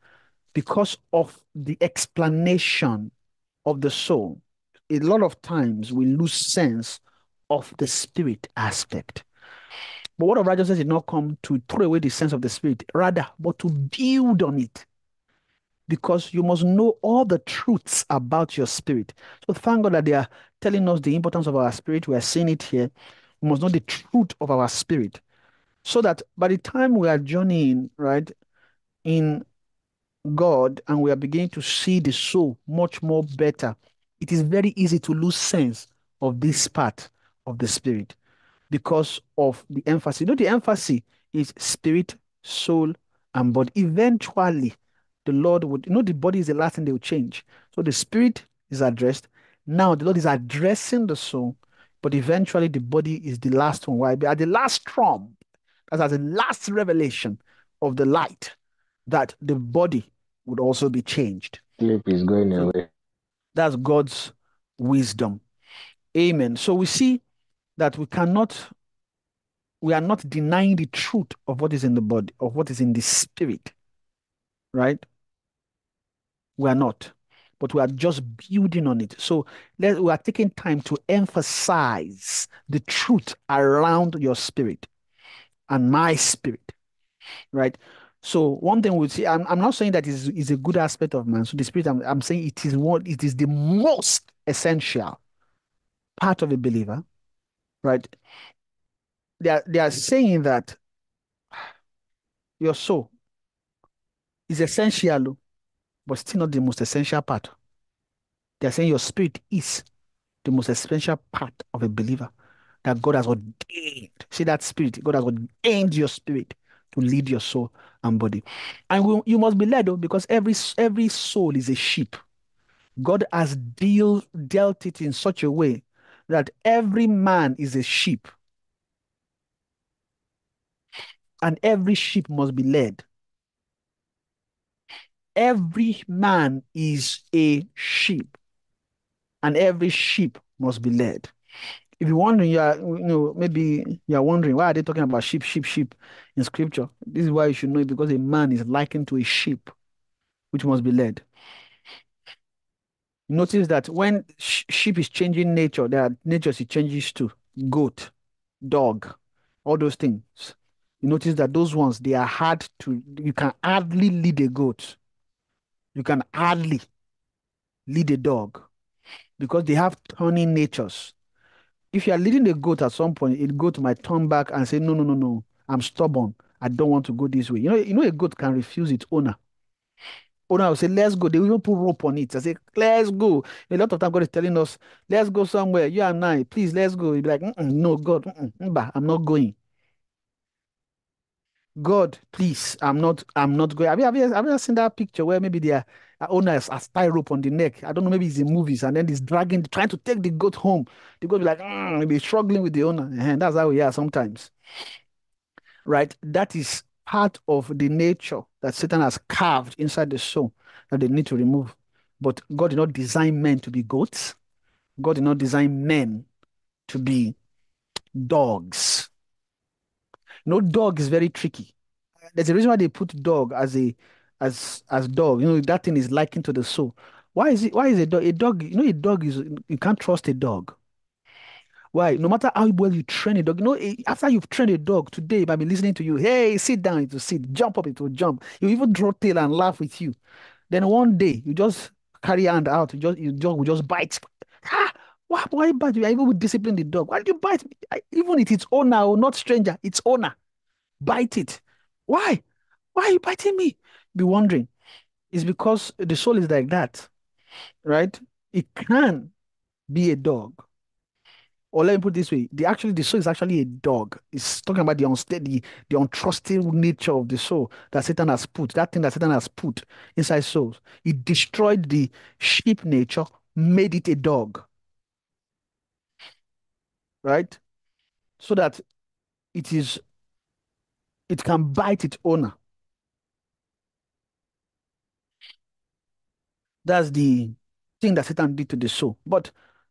because of the explanation of the soul. A lot of times we lose sense of the spirit aspect. But word of righteousness did not come to throw away the sense of the spirit, rather, but to build on it. Because you must know all the truths about your spirit. So thank God that they are telling us the importance of our spirit. We are seeing it here. We must know the truth of our spirit. So that by the time we are journeying, right, in God and we are beginning to see the soul much more better, it is very easy to lose sense of this part of the spirit because of the emphasis. You know, the emphasis is spirit, soul, and body. Eventually, the Lord would, you know, the body is the last thing they will change. So the spirit is addressed. Now the Lord is addressing the soul, but eventually the body is the last one. Why? At the last trump, that's at the last revelation of the light, that the body would also be changed. Sleep is going away. That's God's wisdom. Amen. So we see that we cannot, we are not denying the truth of what is in the body, of what is in the spirit, right? We are not, but we are just building on it. So let, we are taking time to emphasize the truth around your spirit and my spirit, right? So one thing we see, I'm, I'm not saying that is is a good aspect of man. So the spirit, I'm, I'm saying it is what it is the most essential part of a believer, right? They are they are saying that your soul is essential, but still not the most essential part. They are saying your spirit is the most essential part of a believer that God has ordained. See that spirit, God has ordained your spirit to lead your soul and body. And we, you must be led though, because every every soul is a sheep. God has deal, dealt it in such a way that every man is a sheep. And every sheep must be led. Every man is a sheep. And every sheep must be led. If you're wondering, you are, you know, maybe you are wondering why are they talking about sheep, sheep, sheep in scripture? This is why you should know it because a man is likened to a sheep, which must be led. Notice that when sh sheep is changing nature, there are natures it changes to goat, dog, all those things. You notice that those ones they are hard to. You can hardly lead a goat. You can hardly lead a dog because they have turning natures. If you are leading a goat at some point, it goat might turn back and say, "No, no, no, no, I'm stubborn. I don't want to go this way." You know, you know, a goat can refuse its owner owner will say, let's go. They will even put rope on it. I say, let's go. A lot of time God is telling us, let's go somewhere. You and I, please, let's go. You'll be like, no, God, I'm not going. God, please, I'm not, I'm not going. Have you, have you, have you seen that picture where maybe their owner has, tie rope on the neck? I don't know, maybe it's in movies, and then he's dragging, trying to take the goat home. The goat be like, mm, maybe struggling with the owner. And that's how we are sometimes. Right? That is part of the nature that Satan has carved inside the soul that they need to remove. But God did not design men to be goats. God did not design men to be dogs. no, dog is very tricky. There's a reason why they put dog as a as as dog. You know, that thing is likened to the soul. Why is it why is a dog a dog, you know, a dog is you can't trust a dog. Why? No matter how well you train a dog, you know, after you've trained a dog today, might be listening to you. Hey, sit down, it will sit, jump up, it will jump. You even draw tail and laugh with you. Then one day you just carry hand out, you just you dog will just bite. Ah, why, why bite you? I even would discipline the dog. Why did you bite me? Even if it's owner or not stranger, it's owner. Bite it. Why? Why are you biting me? Be wondering. It's because the soul is like that, right? It can be a dog. Or let me put this way: the actually the soul is actually a dog. It's talking about the unsteady, the untrusting nature of the soul that Satan has put, that thing that Satan has put inside souls. It destroyed the sheep nature, made it a dog. Right? So that it is it can bite its owner. That's the thing that Satan did to the soul. But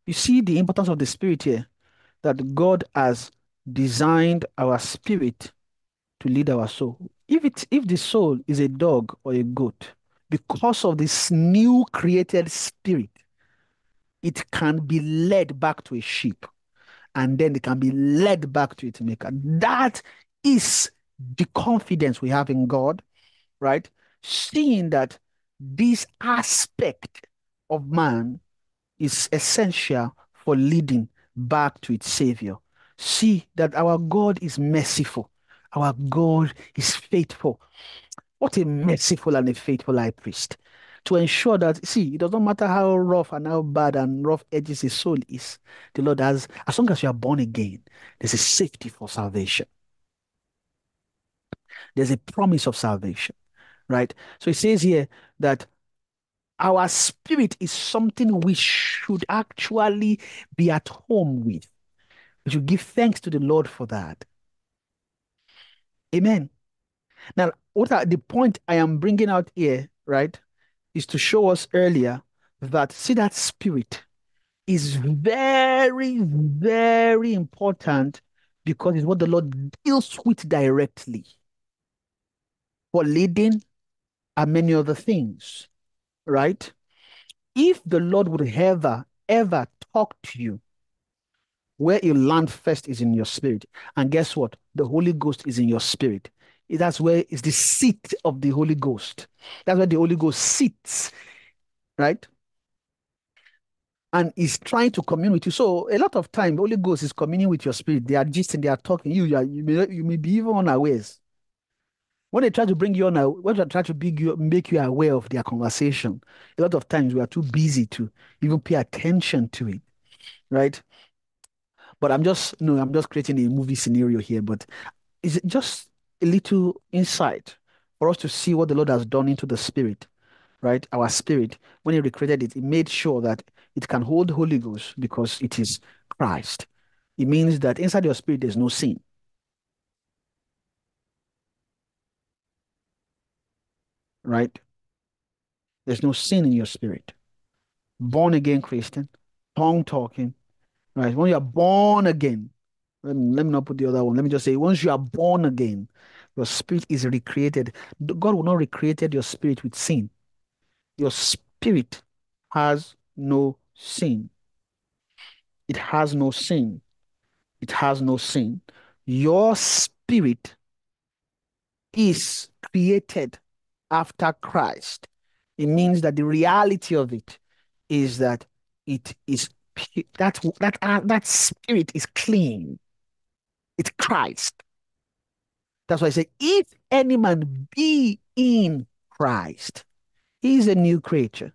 you see the importance of the spirit here, that God has designed our spirit to lead our soul. If it if the soul is a dog or a goat, because of this new created spirit, it can be led back to a sheep, and then it can be led back to its maker. That is the confidence we have in God, right? Seeing that this aspect of man is essential for leading back to its Savior. See that our God is merciful, our God is faithful. What a merciful and a faithful high priest to ensure that, see, it doesn't matter how rough and how bad and rough edges his soul is, the Lord has, as long as you are born again, there's a safety for salvation. There's a promise of salvation, right? So it says here that our spirit is something we should actually be at home with. We should give thanks to the Lord for that. Amen. Now, what are, the point I am bringing out here, right, is to show us earlier that see that spirit is very, very important because it's what the Lord deals with directly for leading and many other things, right? If the Lord would ever, ever talk to you, where you land first is in your spirit. And guess what? The Holy Ghost is in your spirit. That's where is the seat of the Holy Ghost. That's where the Holy Ghost sits, right? And is trying to commune with you. So a lot of time, the Holy Ghost is communing with your spirit. They are gisting, they are talking. You, you, are, you, may, you may be even unawares. When they try to bring you on, uh, when they try to you, make you aware of their conversation, a lot of times we are too busy to even pay attention to it, right? But I'm just no, I'm just creating a movie scenario here. But is it just a little insight for us to see what the Lord has done into the spirit, right? Our spirit, when He recreated it, He made sure that it can hold Holy Ghost because it is Christ. It means that inside your spirit there's no sin. Right? There's no sin in your spirit. Born again Christian, tongue talking, right? When you are born again, let me, let me not put the other one. Let me just say, once you are born again, your spirit is recreated. God will not recreated your spirit with sin. Your spirit has no sin. It has no sin. It has no sin. Your spirit is created after Christ, it means that the reality of it is that it is that that uh, that spirit is clean. It's Christ. That's why I say, if any man be in Christ, he is a new creature,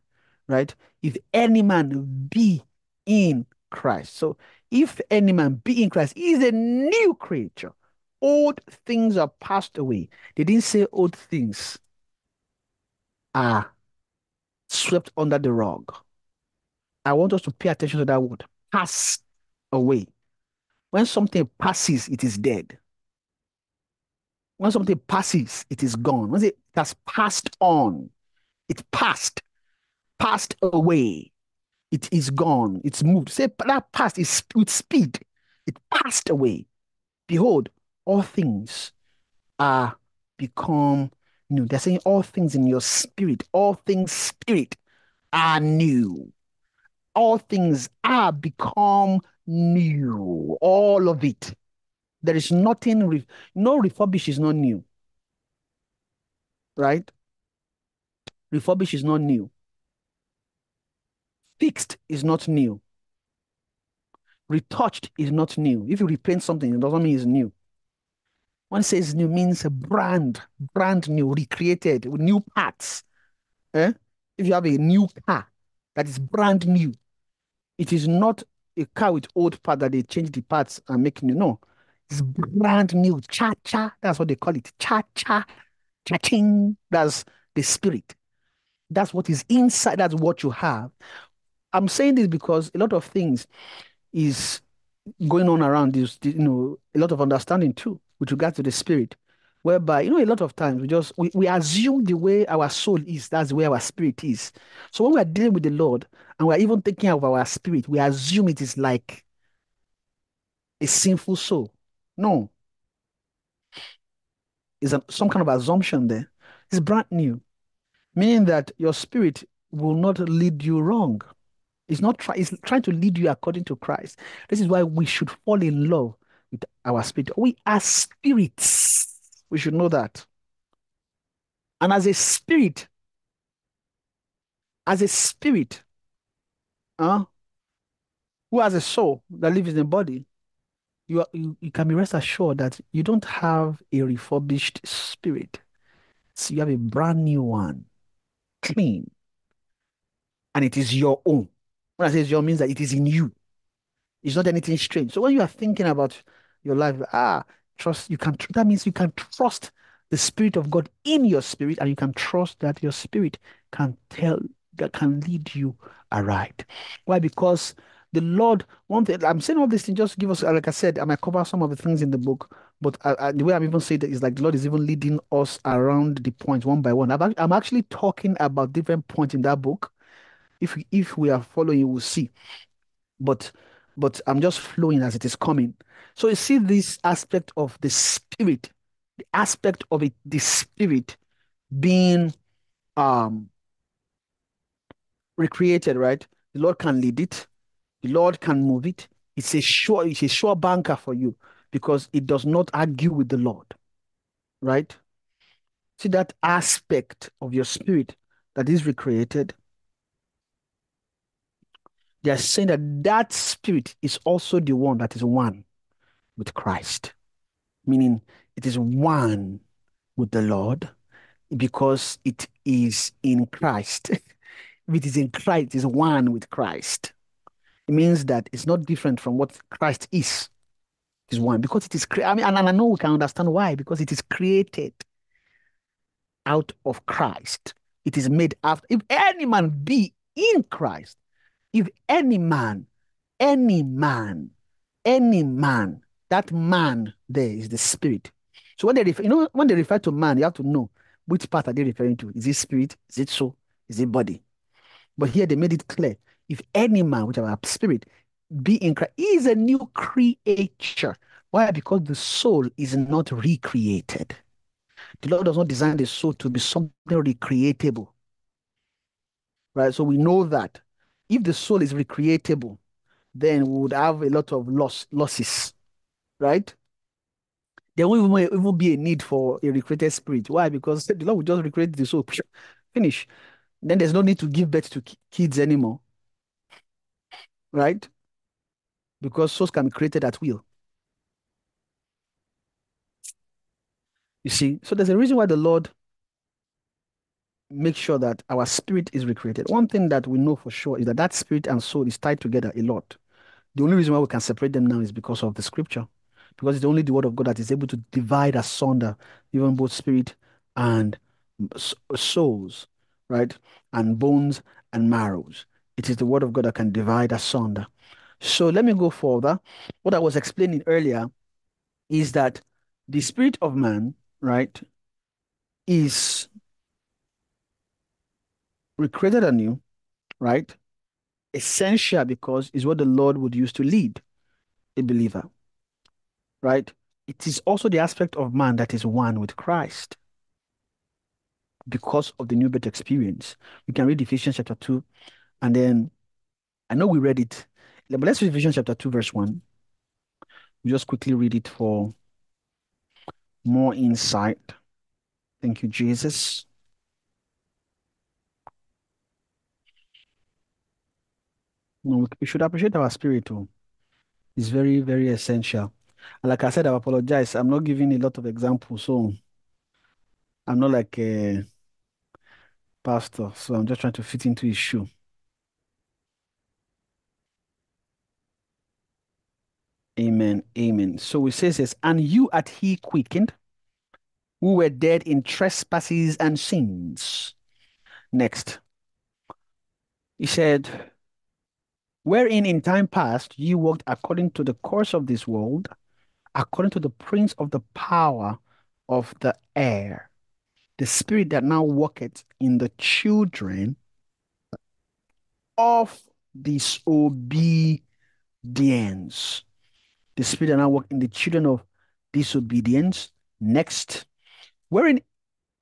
right? If any man be in Christ. So if any man be in Christ, he is a new creature. Old things are passed away. They didn't say old things are swept under the rug. I want us to pay attention to that word pass away. When something passes, it is dead. When something passes, it is gone. When it has passed on, it passed, passed away. It is gone. It's moved. Say that passed is with speed. it passed away. Behold, all things are become new. They're saying all things in your spirit, all things spirit are new. All things are become new. All of it. There is nothing, no refurbish is not new. Right? Refurbish is not new. Fixed is not new. Retouched is not new. If you repaint something, it doesn't mean it's new. It says new means a brand, brand new, recreated new parts. Eh? If you have a new car that is brand new, it is not a car with old parts that they change the parts and make new. No, it's brand new. Cha cha. That's what they call it. Cha cha. Cha ching. That's the spirit. That's what is inside. That's what you have. I'm saying this because a lot of things is going on around this, you know, a lot of understanding too with regard to the spirit, whereby, you know, a lot of times we just, we, we assume the way our soul is, that's the way our spirit is. So when we are dealing with the Lord and we're even thinking of our spirit, we assume it is like a sinful soul. No. It's a, some kind of assumption there. It's brand new, meaning that your spirit will not lead you wrong. It's not try, it's trying to lead you according to Christ. This is why we should fall in love with our spirit. We are spirits. We should know that. And as a spirit, as a spirit, uh, who has a soul that lives in the body, you, are, you, you can be rest assured that you don't have a refurbished spirit. So you have a brand new one, clean, and it is your own. When I say your means that it is in you. It's not anything strange. So when you are thinking about your life, ah, trust, you can, that means you can trust the Spirit of God in your spirit, and you can trust that your spirit can tell, that can lead you aright. Why? Because the Lord, one thing, I'm saying all this thing just give us, like I said, I might cover some of the things in the book, but I, I, the way I'm even saying it is like the Lord is even leading us around the points one by one. i I'm actually talking about different points in that book if if we are following, we'll see. But but I'm just flowing as it is coming. So you see this aspect of the spirit, the aspect of it, the spirit being um recreated, right? The Lord can lead it, the Lord can move it. It's a sure, it's a sure banker for you because it does not argue with the Lord, right? See that aspect of your spirit that is recreated they are saying that that spirit is also the one that is one with Christ, meaning it is one with the Lord because it is in Christ. (laughs) if it is in Christ, it is one with Christ. It means that it's not different from what Christ is. It is one because it is. I mean, and, and I know we can understand why because it is created out of Christ. It is made after. If any man be in Christ, if any man, any man, any man, that man there is the spirit. So when they refer, you know, when they refer to man, you have to know which part are they referring to? Is it spirit? Is it soul? Is it body? But here they made it clear. If any man, which are spirit, be in Christ, he is a new creature. Why? Because the soul is not recreated. The Lord does not design the soul to be something recreatable. Right? So we know that if the soul is recreatable, then we would have a lot of loss losses, right? There won't even, even be a need for a recreated spirit. Why? Because (laughs) the Lord will just recreate the soul, finish. Then there's no need to give birth to kids anymore, right? Because souls can be created at will. You see, so there's a reason why the Lord make sure that our spirit is recreated. One thing that we know for sure is that that spirit and soul is tied together a lot. The only reason why we can separate them now is because of the scripture, because it's only the word of God that is able to divide asunder even both spirit and souls, right? And bones and marrows. It is the word of God that can divide asunder. So let me go further. What I was explaining earlier is that the spirit of man, right, is recreated anew, right? Essential because is what the Lord would use to lead a believer. Right? It is also the aspect of man that is one with Christ because of the new birth experience. We can read Ephesians chapter 2, and then I know we read it, but let's read Ephesians chapter 2, verse 1. We just quickly read it for more insight. Thank you, Jesus. We should appreciate our spirit too. It's very, very essential. Like I said, I apologize. I'm not giving a lot of examples, so I'm not like a pastor, so I'm just trying to fit into his shoe. Amen. Amen. So it says this, and you at he quickened, who were dead in trespasses and sins. Next. He said, wherein in time past you walked according to the course of this world, according to the prince of the power of the air, the spirit that now worketh in the children of disobedience. The spirit that now work in the children of disobedience. Next, wherein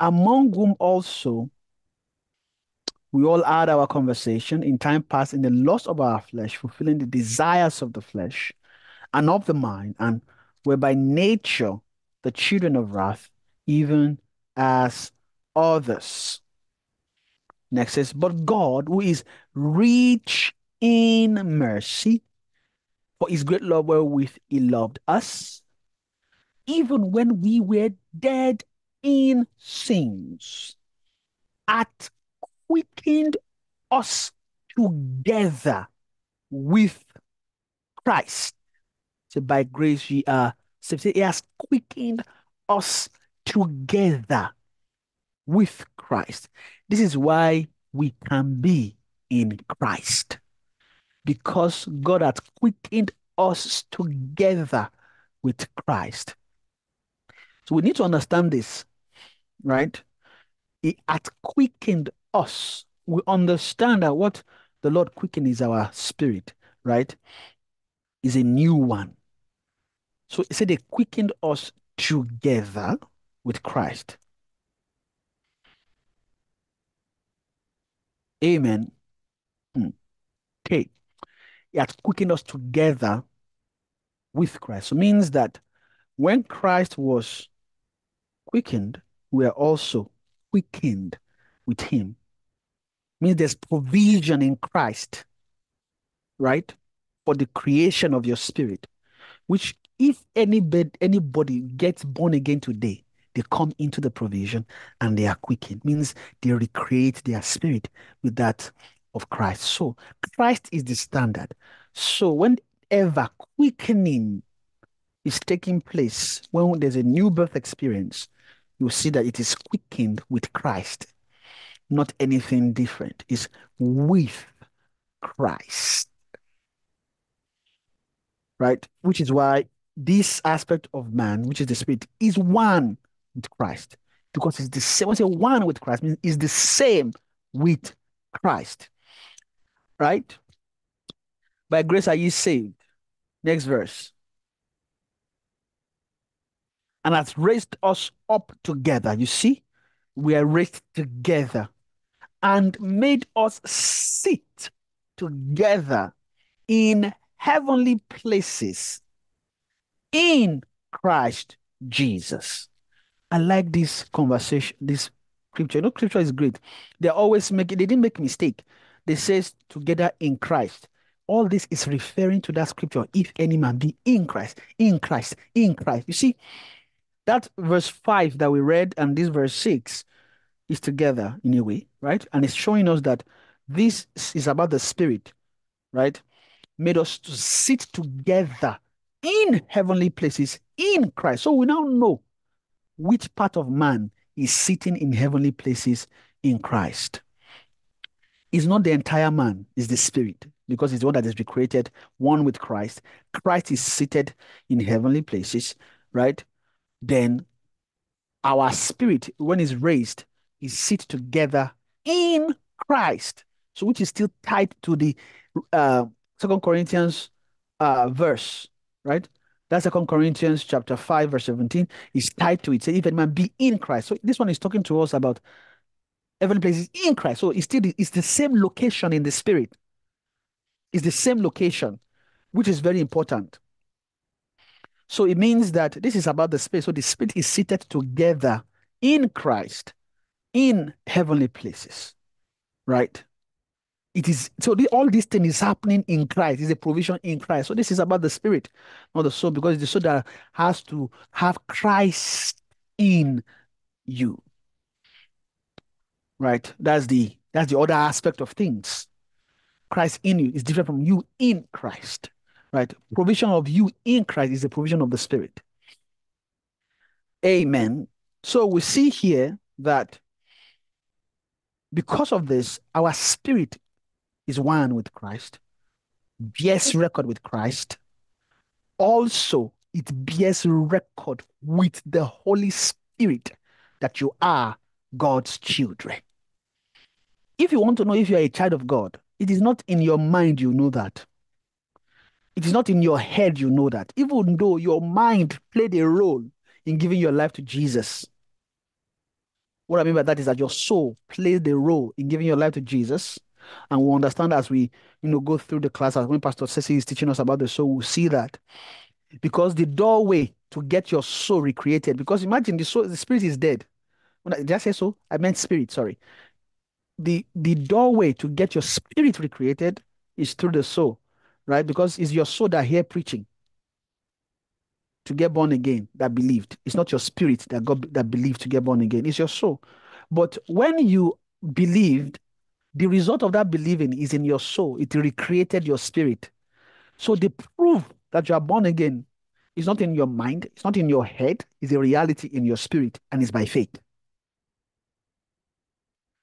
among whom also we all had our conversation in time past in the lust of our flesh, fulfilling the desires of the flesh and of the mind, and were by nature the children of wrath, even as others. Next says, but God, who is rich in mercy, for his great love wherewith he loved us, even when we were dead in sins, hath quickened us together with Christ. So by grace ye are saved. He has quickened us together with Christ. This is why we can be in Christ. Because God has quickened us together with Christ. So we need to understand this, right? He had quickened us. We understand that what the Lord quickened is our spirit, right? Is a new one. So he said they quickened us together with Christ. Amen. Hmm. Okay. He has quickened us together with Christ. So means that when Christ was quickened, we are also quickened with him. Means there's provision in Christ, right? For the creation of your spirit, which if anybody anybody gets born again today, they come into the provision and they are quickened. Means they recreate their spirit with that of Christ. So Christ is the standard. So whenever quickening is taking place, when there's a new birth experience, you see that it is quickened with Christ, not anything different. It's with Christ. Right? Which is why this aspect of man, which is the spirit, is one with Christ because it's the same. When I say one with Christ, means it's the same with Christ. Right? By grace are ye saved. Next verse. And has raised us up together. You see, we are raised together and made us sit together in heavenly places in Christ Jesus. I like this conversation, this scripture. You know, scripture is great. They always make they didn't make mistake. They says together in Christ. All this is referring to that scripture. If any man be in Christ, in Christ, in Christ. You see, that verse 5 that we read and this verse 6 is together in a way, right? And it's showing us that this is about the spirit, right? Made us to sit together in heavenly places in Christ. So we now know which part of man is sitting in heavenly places in Christ. It's not the entire man, it's the spirit, because it's the one that is recreated, one with Christ. Christ is seated in heavenly places, right? Then our spirit, when it's raised, is seated together in Christ. So which is still tied to the uh Second Corinthians uh verse, right? That's Second Corinthians chapter 5, verse 17. Is tied to it. Say, if any man be in Christ. So this one is talking to us about heavenly places in Christ. So it's still it's the same location in the spirit. It's the same location, which is very important. So it means that this is about the spirit. So the spirit is seated together in Christ in heavenly places. Right? It is so the, all this thing is happening in Christ. Is a provision in Christ. So this is about the spirit, not the soul, because the soul that has to have Christ in you. Right? That's the that's the other aspect of things. Christ in you is different from you in Christ. Right? Provision of you in Christ is the provision of the Spirit. Amen. So we see here that because of this, our spirit is one with Christ, bears record with Christ. Also, it bears record with the Holy Spirit that you are God's children. If you want to know if you are a child of God, it is not in your mind you know that. It is not in your head you know that. Even though your mind played a role in giving your life to Jesus. What I mean by that is that your soul played a role in giving your life to Jesus. And we'll understand as we, you know, go through the class, as when Pastor Ceci is teaching us about the soul, we'll see that. Because the doorway to get your soul recreated, because imagine the soul, the spirit is dead. When I, did I say so? I meant spirit, sorry. The the doorway to get your spirit recreated is through the soul, right? Because it's your soul that hear preaching to get born again that believed. It's not your spirit that got that believed to get born again. It's your soul. But when you believed, the result of that believing is in your soul. It recreated your spirit. So the proof that you are born again is not in your mind, it's not in your head, it's a reality in your spirit, and it's by faith.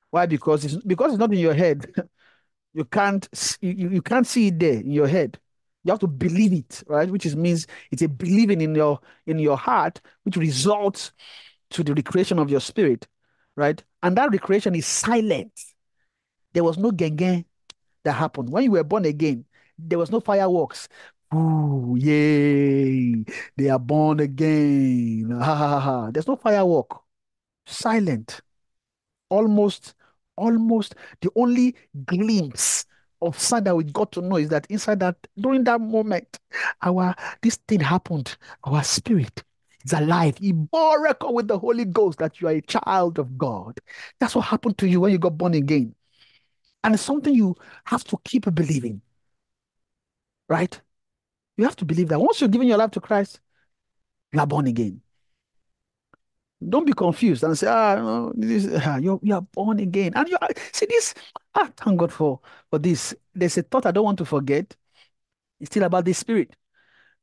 Why? Because it's because it's not in your head. (laughs) you can't you, you can't see it there in your head. You have to believe it, right? Which is means it's a believing in your in your heart, which results to the recreation of your spirit, right? And that recreation is silent. There was no genge that happened. When you were born again, there was no fireworks. Ooh, yay, they are born again. Ah, ha, ha, ha. There's no firework. Silent. Almost, almost the only glimpse of sun that we got to know is that inside that, during that moment, our this thing happened. Our spirit is alive. He bore record with the Holy Ghost that you are a child of God. That's what happened to you when you got born again. And it's something you have to keep believing. Right? You have to believe that once you're giving your life to Christ, you are born again. Don't be confused and say, ah, no, this, ah, you're, you are born again. And you are, see this, ah, thank God for, for this. There's a thought I don't want to forget. It's still about the spirit.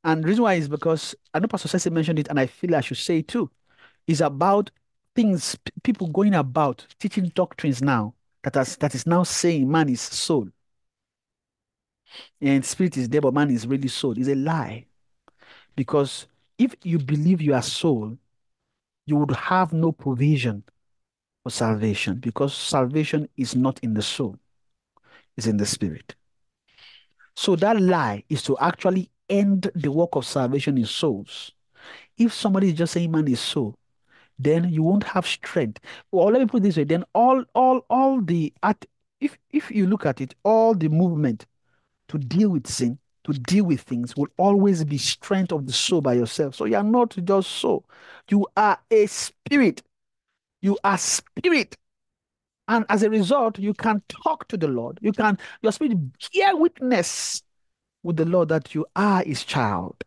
And the reason why is because I know Pastor Ceci mentioned it, and I feel I should say it too. Is about things people going about teaching doctrines now that has that is now saying man is soul. And spirit is there, but man is really soul. Is a lie. Because if you believe you are soul, you would have no provision for salvation because salvation is not in the soul, it's in the spirit. So that lie is to actually end the work of salvation in souls. If somebody is just saying man is soul, then you won't have strength. Well, let me put this way: then all, all, all the at if if you look at it, all the movement to deal with sin, to deal with things, will always be strength of the soul by yourself. So you are not just soul; you are a spirit. You are spirit. And as a result, you can talk to the Lord. You can, your spirit bear witness with the Lord that you are his child.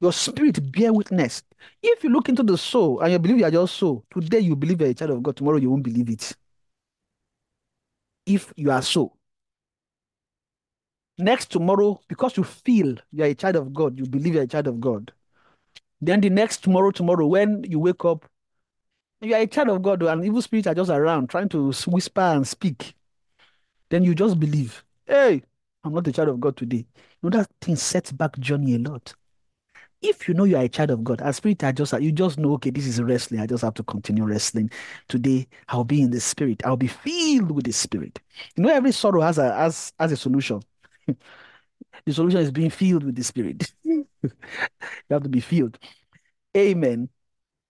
Your spirit bear witness. If you look into the soul and you believe you are just soul, today you believe you're a child of God, tomorrow you won't believe it. If you are so. Next tomorrow, because you feel you are a child of God, you believe you're a child of God. Then the next tomorrow, tomorrow, when you wake up, you are a child of God, and evil spirits are just around trying to whisper and speak. Then you just believe, hey, I'm not a child of God today. You know, that thing sets back journey a lot if you know you are a child of God, as spirit, I just you just know, okay, this is wrestling. I just have to continue wrestling. Today, I'll be in the spirit. I'll be filled with the spirit. You know, every sorrow has a has has a solution. (laughs) The solution is being filled with the Spirit. (laughs) you have to be filled. Amen.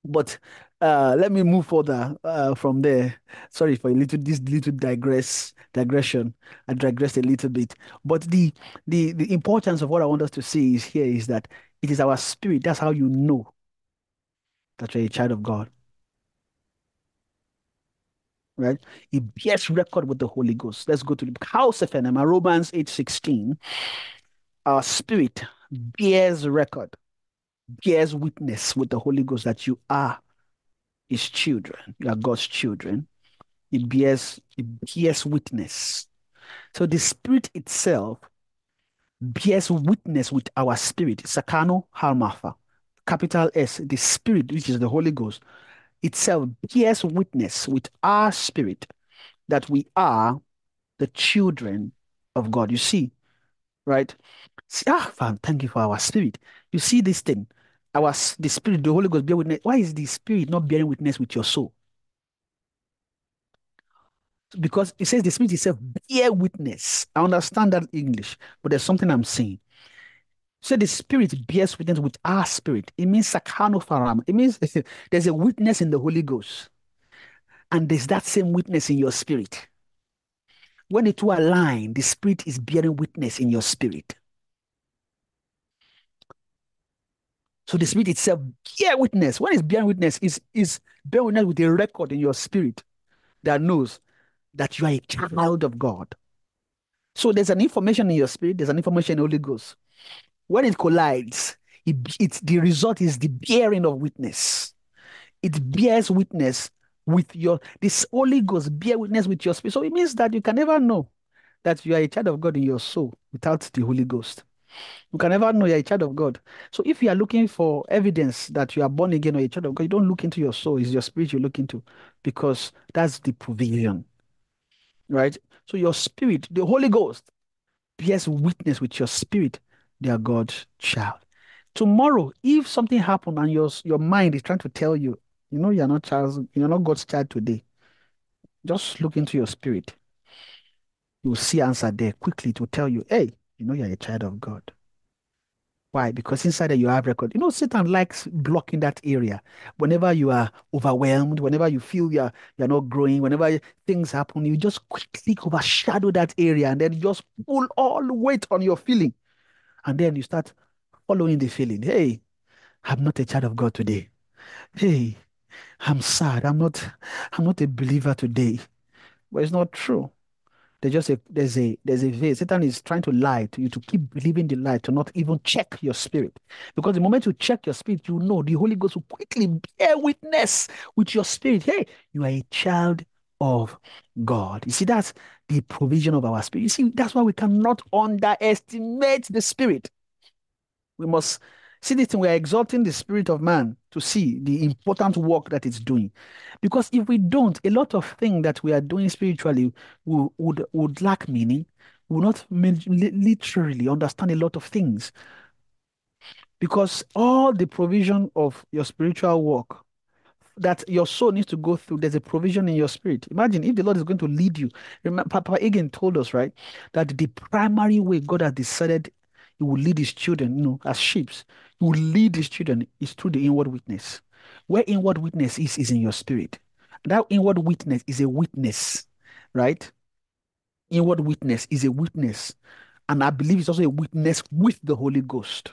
But uh, let me move further uh, from there. Sorry for a little this little digress digression. I digressed a little bit. But the the the importance of what I want us to see is here is that it is our spirit. That's how you know that you're a child of God. Right? It bears record with the Holy Ghost. Let's go to the house of Enema, Romans 8 16. Our spirit bears record, bears witness with the Holy Ghost that you are his children. You are God's children. It bears, it bears witness. So the spirit itself bears witness with our spirit. Sakano Halmatha, capital S, the spirit, which is the Holy Ghost, itself bears witness with our spirit that we are the children of God. You see, right? See, ah, thank you for our spirit. You see this thing. Our the spirit, the Holy Ghost bear witness. Why is the spirit not bearing witness with your soul? Because it says the spirit itself bear witness. I understand that English, but there's something I'm saying. So the spirit bears witness with our spirit. It means sakano faram. It means (laughs) there's a witness in the Holy Ghost. And there's that same witness in your spirit. When the two align, the spirit is bearing witness in your spirit. So the spirit itself bear witness. When it's bearing witness, is is bearing witness with a record in your spirit that knows that you are a child of God. So there's an information in your spirit, there's an information in the Holy Ghost. When it collides, it, it the result is the bearing of witness. It bears witness with your this Holy Ghost bear witness with your spirit. So it means that you can never know that you are a child of God in your soul without the Holy Ghost. You can never know you're a child of God. So if you are looking for evidence that you are born again or a child of God, you don't look into your soul, it's your spirit you look into because that's the provision. Right? So your spirit, the Holy Ghost, bears witness with your spirit, they are God's child. Tomorrow, if something happened and your your mind is trying to tell you, you know, you're not child, you're not God's child today, just look into your spirit. You will see answer there quickly to tell you, hey, you know you're a child of God. Why? Because inside there you have record. You know, Satan likes blocking that area. Whenever you are overwhelmed, whenever you feel you're you're not growing, whenever things happen, you just quickly overshadow that area and then you just pull all weight on your feeling. And then you start following the feeling. Hey, I'm not a child of God today. Hey, I'm sad. I'm not, I'm not a believer today. But it's not true. There's just a there's a there's a veil. Satan is trying to lie to you to keep believing the lie, to not even check your spirit. Because the moment you check your spirit, you know the Holy Ghost will quickly bear witness with your spirit. Hey, you are a child of God. You see, that's the provision of our spirit. You see, that's why we cannot underestimate the spirit. We must See this thing, we are exalting the spirit of man to see the important work that it's doing. Because if we don't, a lot of things that we are doing spiritually will, would, would lack meaning, will not literally understand a lot of things. Because all the provision of your spiritual work that your soul needs to go through, there's a provision in your spirit. Imagine if the Lord is going to lead you. Remember, Papa again told us, right, that the primary way God has decided He will lead His children, you know, as sheep, who lead these children is through the inward witness. Where inward witness is, is in your spirit. That inward witness is a witness, right? Inward witness is a witness. And I believe it's also a witness with the Holy Ghost.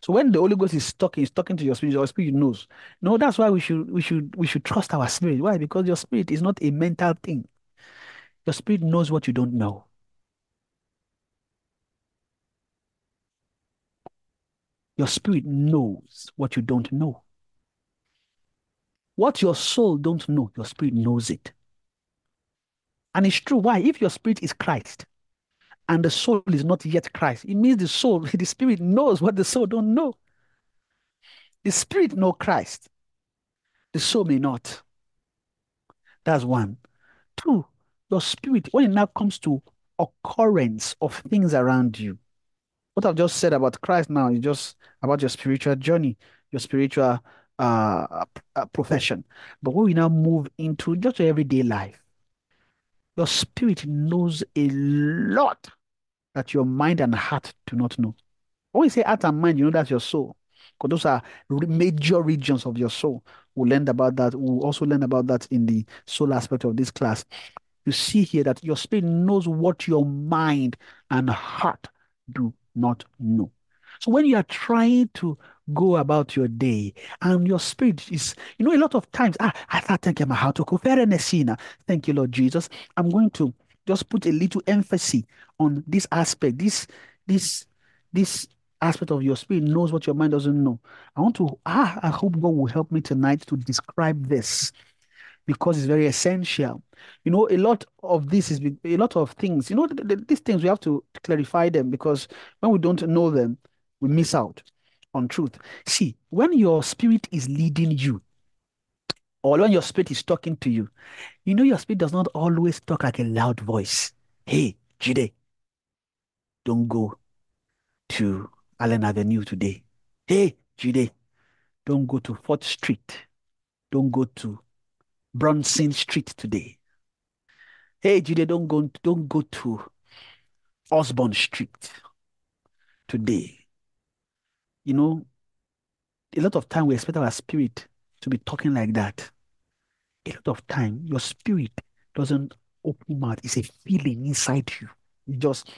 So when the Holy Ghost is talking, is talking to your spirit, your spirit knows. No, that's why we should we should we should trust our spirit. Why? Because your spirit is not a mental thing. Your spirit knows what you don't know. Your spirit knows what you don't know. What your soul don't know, your spirit knows it. And it's true. Why? If your spirit is Christ and the soul is not yet Christ, it means the soul, (laughs) the spirit knows what the soul don't know. The spirit know Christ. The soul may not. That's one. Two, your spirit, when it now comes to occurrence of things around you, what I've just said about Christ now is just about your spiritual journey, your spiritual uh, uh, profession. But when we now move into just your everyday life, your spirit knows a lot that your mind and heart do not know. When you say heart and mind, you know that's your soul. Because those are major regions of your soul. We'll learn about that. We'll also learn about that in the soul aspect of this class. You see here that your spirit knows what your mind and heart do not know. So when you are trying to go about your day and your spirit is, you know, a lot of times, ah, I start thinking how to go. Thank you, Lord Jesus. I'm going to just put a little emphasis on this aspect, this, this, this aspect of your spirit knows what your mind doesn't know. I want to, ah, I hope God will help me tonight to describe this because it's very essential. You know, a lot of this is a lot of things. You know, th- th- these things we have to clarify them because when we don't know them, we miss out on truth. See, when your spirit is leading you, or when your spirit is talking to you, you know your spirit does not always talk like a loud voice. Hey, Jide, don't go to Allen Avenue today. Hey, Jide, don't go to 4th Street. Don't go to Bronson Street today. Hey, Jide, don't go, don't go to Osborne Street today. You know, a lot of time we expect our spirit to be talking like that. A lot of time, your spirit doesn't open mouth. It's a feeling inside you. You just,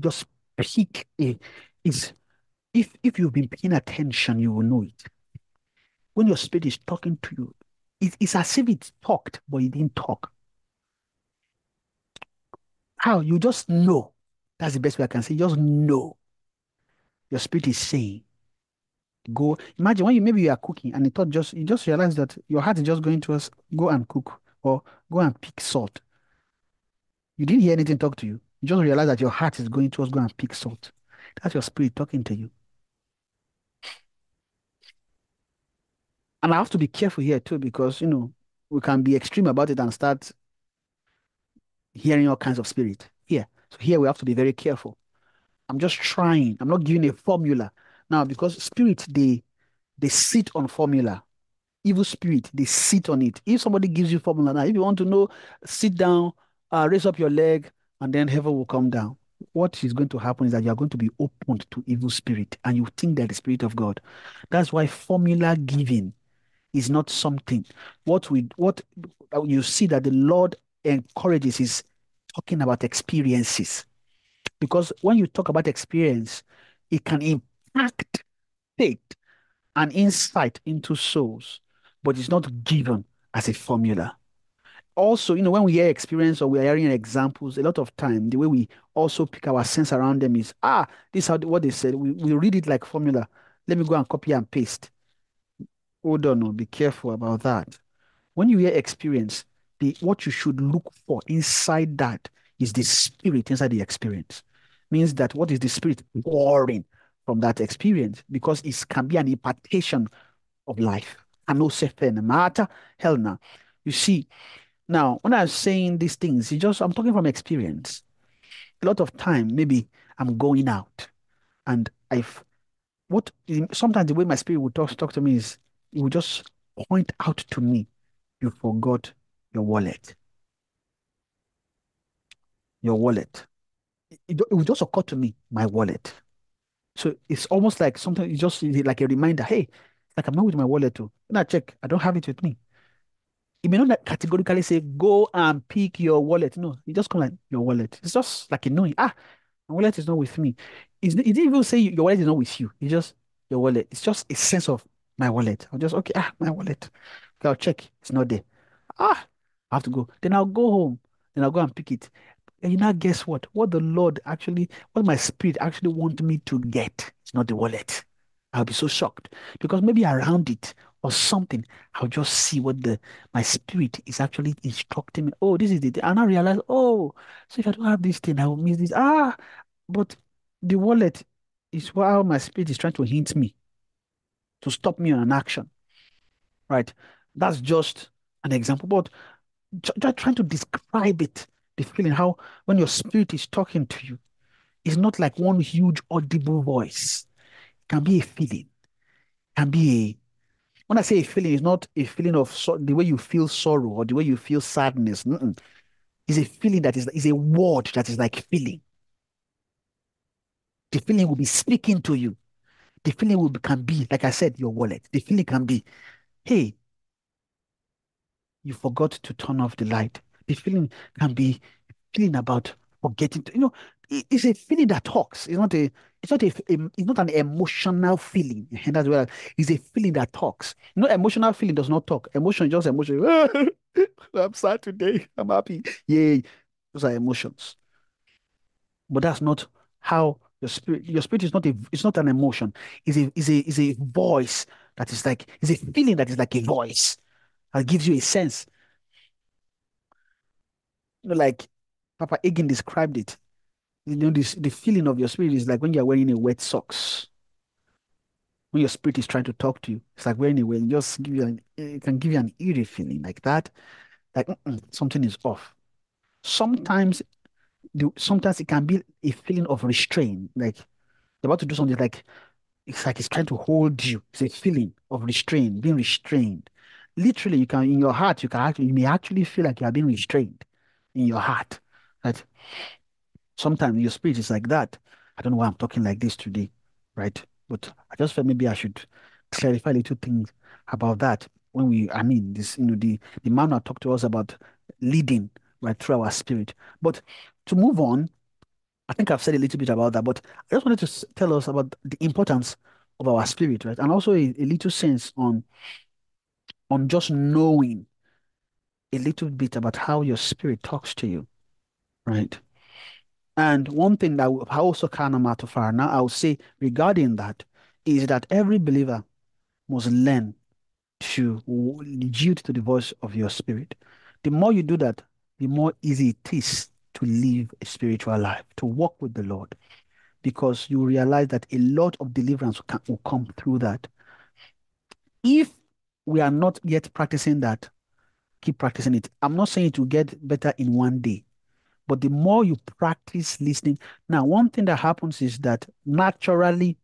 just pick a, it's, if, if you've been paying attention, you will know it. When your spirit is talking to you, it, it's as if it talked, but it didn't talk. How? You just know. That's the best way I can say. Just know. Your spirit is saying, go. Imagine when you maybe you are cooking and you thought just you just realize that your heart is just going to us, go and cook or go and pick salt. You didn't hear anything talk to you. You just realize that your heart is going to us, go and pick salt. That's your spirit talking to you. And I have to be careful here too, because you know, we can be extreme about it and start hearing all kinds of spirit. Here. So here we have to be very careful. I'm just trying. I'm not giving a formula. Now, because spirit, they they sit on formula. Evil spirit, they sit on it. If somebody gives you formula now, if you want to know, sit down, uh, raise up your leg, and then heaven will come down. What is going to happen is that you are going to be opened to evil spirit, and you think that the spirit of God. That's why formula giving is not something. What we what you see that the Lord encourages is talking about experiences. Because when you talk about experience, it can impact faith and insight into souls, but it's not given as a formula. Also, you know, when we hear experience or we are hearing examples, a lot of time, the way we also pick our sense around them is, ah, this is how, what they said. We, we read it like formula. Let me go and copy and paste. Hold on, no, be careful about that. When you hear experience, the what you should look for inside that is the spirit inside the experience. Means that what is the spirit pouring from that experience? Because it can be an impartation of life. And no matter hell now. You see, now when I'm saying these things, it's just I'm talking from experience. A lot of time, maybe I'm going out and I've what sometimes the way my spirit will talk talk to me is it will just point out to me, you forgot your wallet. Your wallet. It, it, will just occur to me, my wallet. So it's almost like something, it's just like a reminder, hey, like I'm not with my wallet too. When I check, I don't have it with me. It may not categorically say, go and pick your wallet. No, it just come like your wallet. It's just like a knowing, ah, my wallet is not with me. It's, it didn't even say your wallet is not with you. It's just your wallet. It's just a sense of my wallet. I'll just, okay, ah, my wallet. Okay, I'll check. It's not there. Ah, I have to go. Then I'll go home. Then I'll go and pick it. And you know, guess what? What the Lord actually, what my spirit actually want me to get is not the wallet. I'll be so shocked because maybe around it or something, I'll just see what the my spirit is actually instructing me. Oh, this is the and I realize, oh, so if I don't have this thing, I will miss this. Ah, but the wallet is how my spirit is trying to hint me to stop me on an action. Right? That's just an example, but just trying to describe it, the feeling, how when your spirit is talking to you, it's not like one huge audible voice. It can be a feeling, it can be a when I say a feeling, it's not a feeling of so, the way you feel sorrow or the way you feel sadness. Mm-mm. It's a feeling that is, is a word that is like feeling. The feeling will be speaking to you. The feeling will can be, like I said, your wallet. The feeling can be, hey, you forgot to turn off the light. The feeling can be feeling about forgetting to, you know, it's a feeling that talks. It's not a, it's not a, it's not an emotional feeling. And (laughs) that's well, it's a feeling that talks. You know, emotional feeling does not talk. Emotion just emotion. (laughs) I'm sad today. I'm happy. Yay. Those are emotions. But that's not how your spirit, your spirit is not a, it's not an emotion. It's a, it's a, it's a voice that is like, it's a feeling that is like a voice that gives you a sense. You know, like Papa Hagin described it. You know, this the feeling of your spirit is like when you're wearing a wet socks. When your spirit is trying to talk to you, it's like wearing a wet, just give you an, it can give you an eerie feeling like that. Like something is off. Sometimes, the, sometimes it can be a feeling of restraint, like you're about to do something like it's like it's trying to hold you. It's a feeling of restraint, being restrained. Literally, you can in your heart, you can actually you may actually feel like you are being restrained in your heart. Right? Sometimes your spirit is like that. I don't know why I'm talking like this today, right? But I just felt maybe I should clarify a little things about that when we, I mean, this, you know, the the man talked to us about leading right through our spirit. But to move on, I think I've said a little bit about that, but I just wanted to tell us about the importance of our spirit, right? And also a, a little sense on on just knowing a little bit about how your spirit talks to you, right? And one thing that I also kind of matter for now, I would say regarding that is that every believer must learn to yield to the voice of your spirit. The more you do that, the more easy it is to live a spiritual life, to walk with the Lord, because you realize that a lot of deliverance will, will come through that. If we are not yet practicing that, keep practicing it. I'm not saying it will get better in one day, but the more you practice listening. Now, one thing that happens is that naturally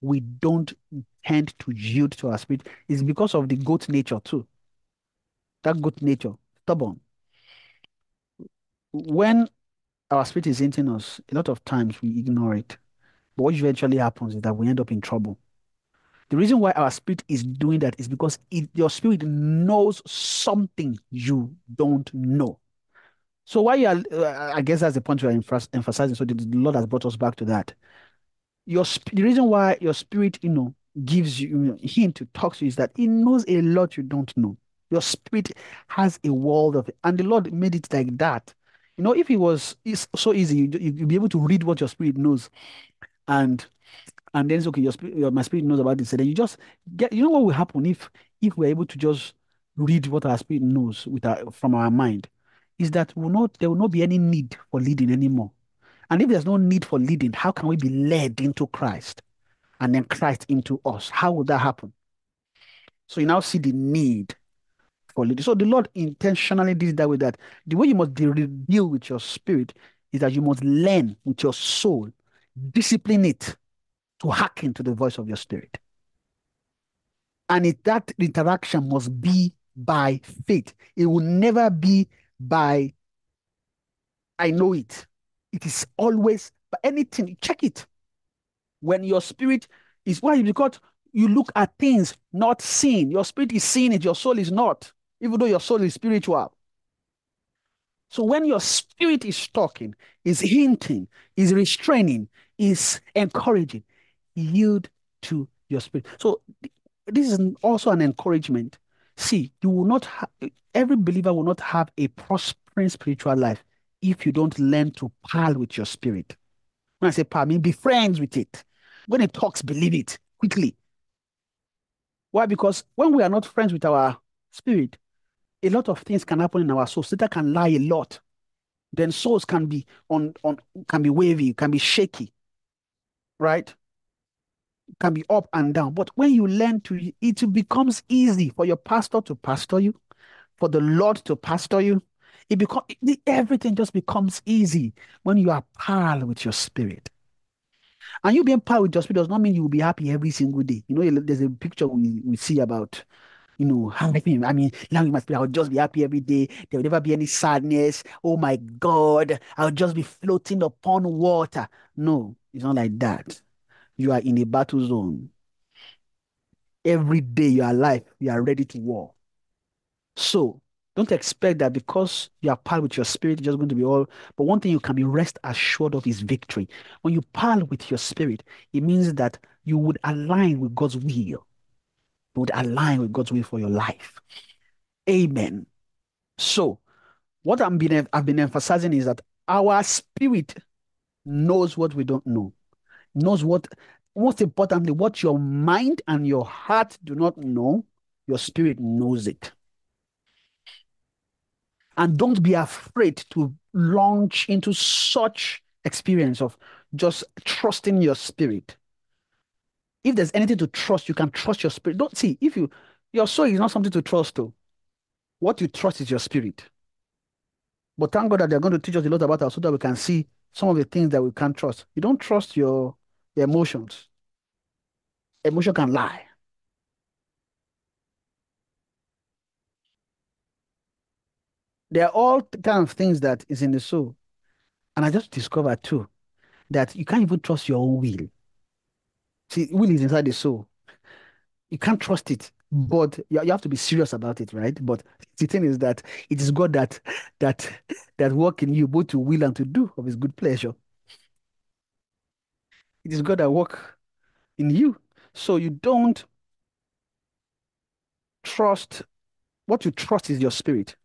we don't tend to yield to our spirit is because of the goat nature too. That goat nature, stubborn. When our spirit is hinting us, a lot of times we ignore it. But what eventually happens is that we end up in trouble. The reason why our spirit is doing that is because it, your spirit knows something you don't know. So why you are, uh, I guess that's the point we are emphasizing. So the, the Lord has brought us back to that. Your the reason why your spirit, you know, gives you, you know, hint to talk to you is that it knows a lot you don't know. Your spirit has a world of and the Lord made it like that. You know, if it was it's so easy, you, you'd be able to read what your spirit knows, and and then it's okay, your spirit, my spirit knows about this. And then you just get, you know what will happen if if we're able to just read what our spirit knows with our, from our mind, is that will not there will not be any need for leading anymore. And if there's no need for leading, how can we be led into Christ and then Christ into us? How would that happen? So you now see the need leading. So the Lord intentionally did that with that. The way you must deal with your spirit is that you must learn with your soul, discipline it to hearken to the voice of your spirit. And it, that interaction must be by faith. It will never be by, I know it. It is always, but anything, check it. When your spirit is, why? Because you look at things not seen. Your spirit is seeing it, your soul is not, even though your soul is spiritual. So when your spirit is talking, is hinting, is restraining, is encouraging, yield to your spirit. So this is also an encouragement. See, you will not have every believer will not have a prospering spiritual life if you don't learn to pal with your spirit. When I say pal, I mean be friends with it. When it talks, believe it quickly. Why? Because when we are not friends with our spirit, a lot of things can happen in our soul. Satan can lie a lot. Then souls can be on on can be wavy, can be shaky. Right? can be up and down. But when you learn to, it becomes easy for your pastor to pastor you, for the Lord to pastor you. It become everything just becomes easy when you are pal with your spirit. And you being pal with your spirit does not mean you will be happy every single day. You know, there's a picture we, we see about you know, happy. I mean, now in my spirit, I'll just be happy every day. There will never be any sadness. Oh my God, I'll just be floating upon water. No, it's not like that. You are in a battle zone. Every day you are alive, you are ready to war. So don't expect that because you are part with your spirit, it's just going to be all. But one thing you can be rest assured of is victory. When you pal with your spirit, it means that you would align with God's will. Would align with God's will for your life. Amen. So, what I'm been, I've been emphasizing is that our spirit knows what we don't know, knows what, most importantly, what your mind and your heart do not know, your spirit knows it. And don't be afraid to launch into such experience of just trusting your spirit. If there's anything to trust, you can trust your spirit. Don't see if you your soul is not something to trust to. What you trust is your spirit. But thank God that they're going to teach us a lot about us so that we can see some of the things that we can't trust. You don't trust your, your emotions. Emotion can lie. There are all kind of things that is in the soul. And I just discovered too that you can't even trust your own will. See, will is inside the soul. You can't trust it, but you, you have to be serious about it, right? But the thing is that it is God that that that work in you both to will and to do of his good pleasure. It is God that work in you. So you don't trust what you trust is your spirit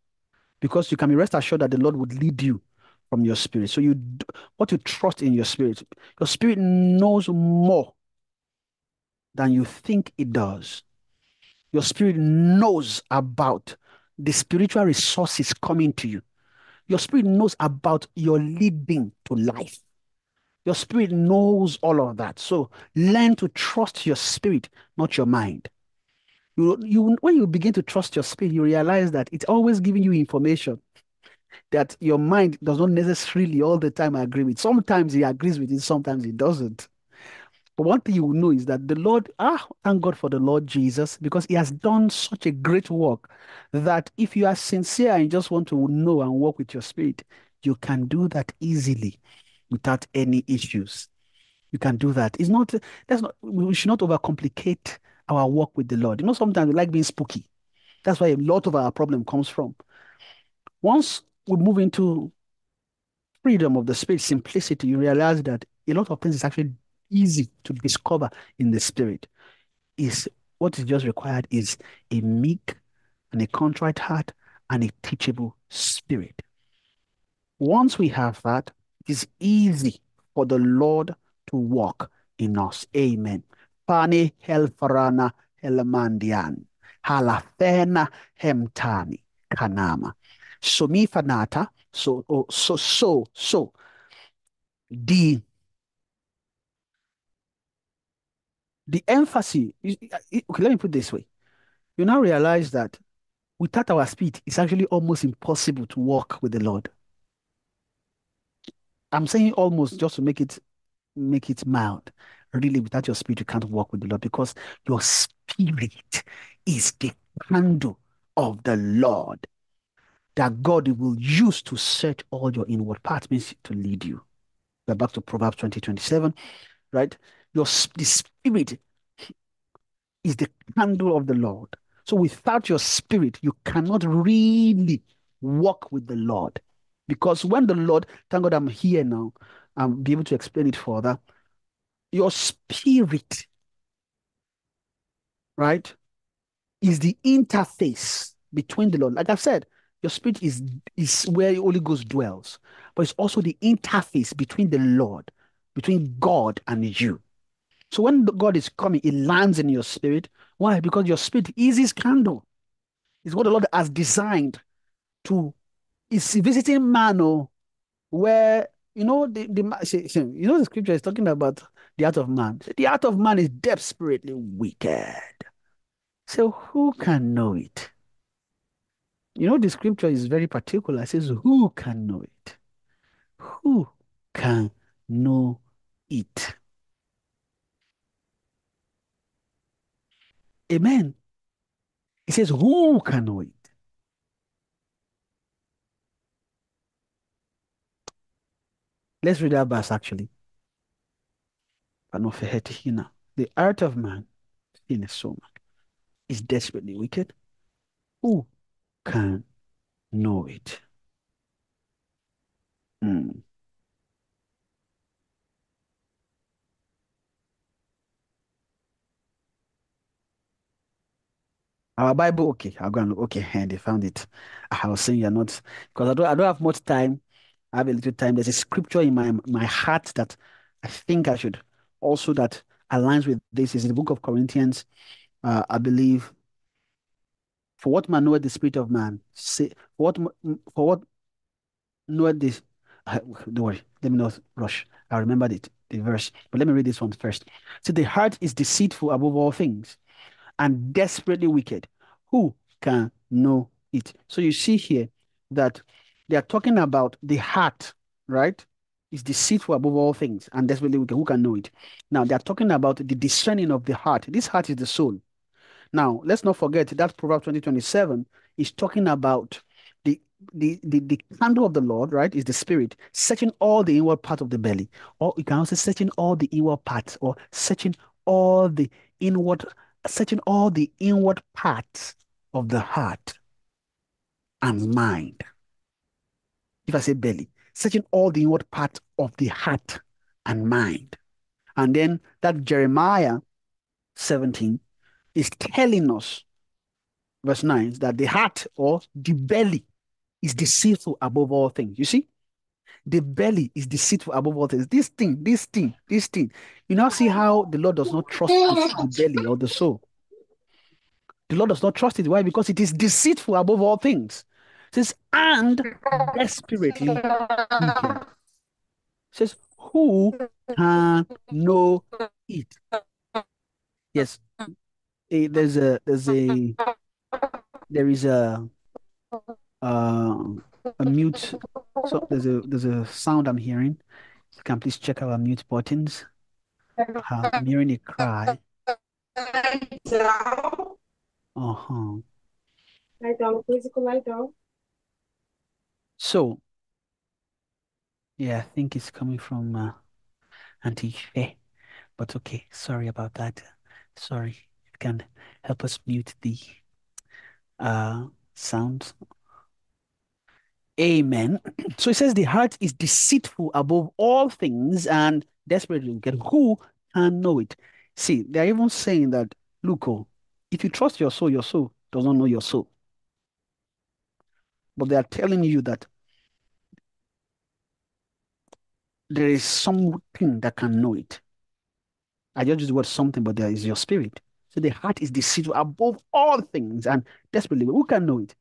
because you can be rest assured that the Lord would lead you from your spirit. So you what you trust in your spirit, your spirit knows more than you think it does. Your spirit knows about the spiritual resources coming to you. Your spirit knows about your leading to life. Your spirit knows all of that. So learn to trust your spirit, not your mind. You, you, when you begin to trust your spirit, you realize that it's always giving you information (laughs) that your mind does not necessarily all the time agree with. Sometimes he agrees with it, sometimes he doesn't. But one thing you will know is that the Lord, ah, thank God for the Lord Jesus, because he has done such a great work that if you are sincere and just want to know and work with your spirit, you can do that easily without any issues. You can do that. It's not, that's not, we should not overcomplicate our work with the Lord. You know, sometimes we like being spooky. That's why a lot of our problem comes from. Once we move into freedom of the spirit, simplicity, you realize that a lot of things is actually easy to discover in the spirit. Is what is just required is a meek and a contrite heart and a teachable spirit. Once we have that, it is easy for the Lord to walk in us. Amen. Pani helfarana helmandian. Halafena hemtani kanama. So mi fanata. So oh, so so so the the emphasis okay let me put this way. You now realize that without our speed it's actually almost impossible to walk with the lord. I'm saying almost just to make it make it mild. Really without your spirit you can't walk with the lord because your spirit is the candle of the lord that god will use to search all your inward parts means to lead you. We're back to proverbs 20 27 right your the spirit is the candle of the lord so without your spirit you cannot really walk with the lord because when the lord thank god i'm here now i'll be able to explain it further your spirit, right, is the interface between the Lord. Like I've said, your spirit is, is where the Holy Ghost dwells, but it's also the interface between the Lord, between God and you. So when God is coming, it lands in your spirit. Why? Because your spirit is his candle. It's what the Lord has designed to is visiting man oh, where you know the, the you know the scripture is talking about the heart of man. The heart of man is desperately wicked. So who can know it? You know, the scripture is very particular. It says, Who can know it? Who can know it? Amen. He says, Who can know it? Let's read that verse actually. The art of man in a soul is desperately wicked. Who can know it? Mm. Our Bible, okay, I'll go and look. Okay, and (laughs) they found it. I was saying you're not because I don't I don't have much time. I have a little time. There's a scripture in my my heart that I think I should also that aligns with this. Is the book of Corinthians, uh, I believe. For what man knoweth the spirit of man? Say for what for what knoweth this? Uh, (laughs) don't worry, let me not rush. I remembered it, the verse, but let me read this one first. So the heart is deceitful above all things and desperately wicked. Who can know it? So you see here that they are talking about the heart, right? Is deceitful above all things and desperately wicked. Who can know it? Now they are talking about the discerning of the heart. This heart is the soul. Now let's not forget that Proverbs 20, 27 is talking about the the, the the candle of the Lord, right, is the spirit, searching all the inward part of the belly. Or you can also searching all the inward parts, or searching all the inward searching all the inward parts of the heart and mind. If I say belly, searching all the inward parts of the heart and mind. And then that Jeremiah 17 is telling us, verse 9, that the heart or the belly is deceitful above all things. You see? The belly is deceitful above all things. This thing, this thing, this thing. You now see how the Lord does not trust the belly or the soul. The Lord does not trust it. Why? Because it is deceitful above all things. It says, and desperately wicked. Says, who can know it? Yes. There's a there's a there is a a mute so there's a there's a sound I'm hearing. You can please check our mute buttons. Uh, I'm hearing a cry. Uh-huh. Lie down, please lie down. So, yeah, I think it's coming from uh, Auntie Faye. But okay, sorry about that. Sorry. You can help us mute the uh sound. Amen. So it says the heart is deceitful above all things and desperately wicked. Who can know it? See, they're even saying that, look, oh, if you trust your soul, your soul does not know your soul. But they are telling you that there is something that can know it. I just use the word something, but there is your spirit. So the heart is deceitful above all things and desperately. Who can know it?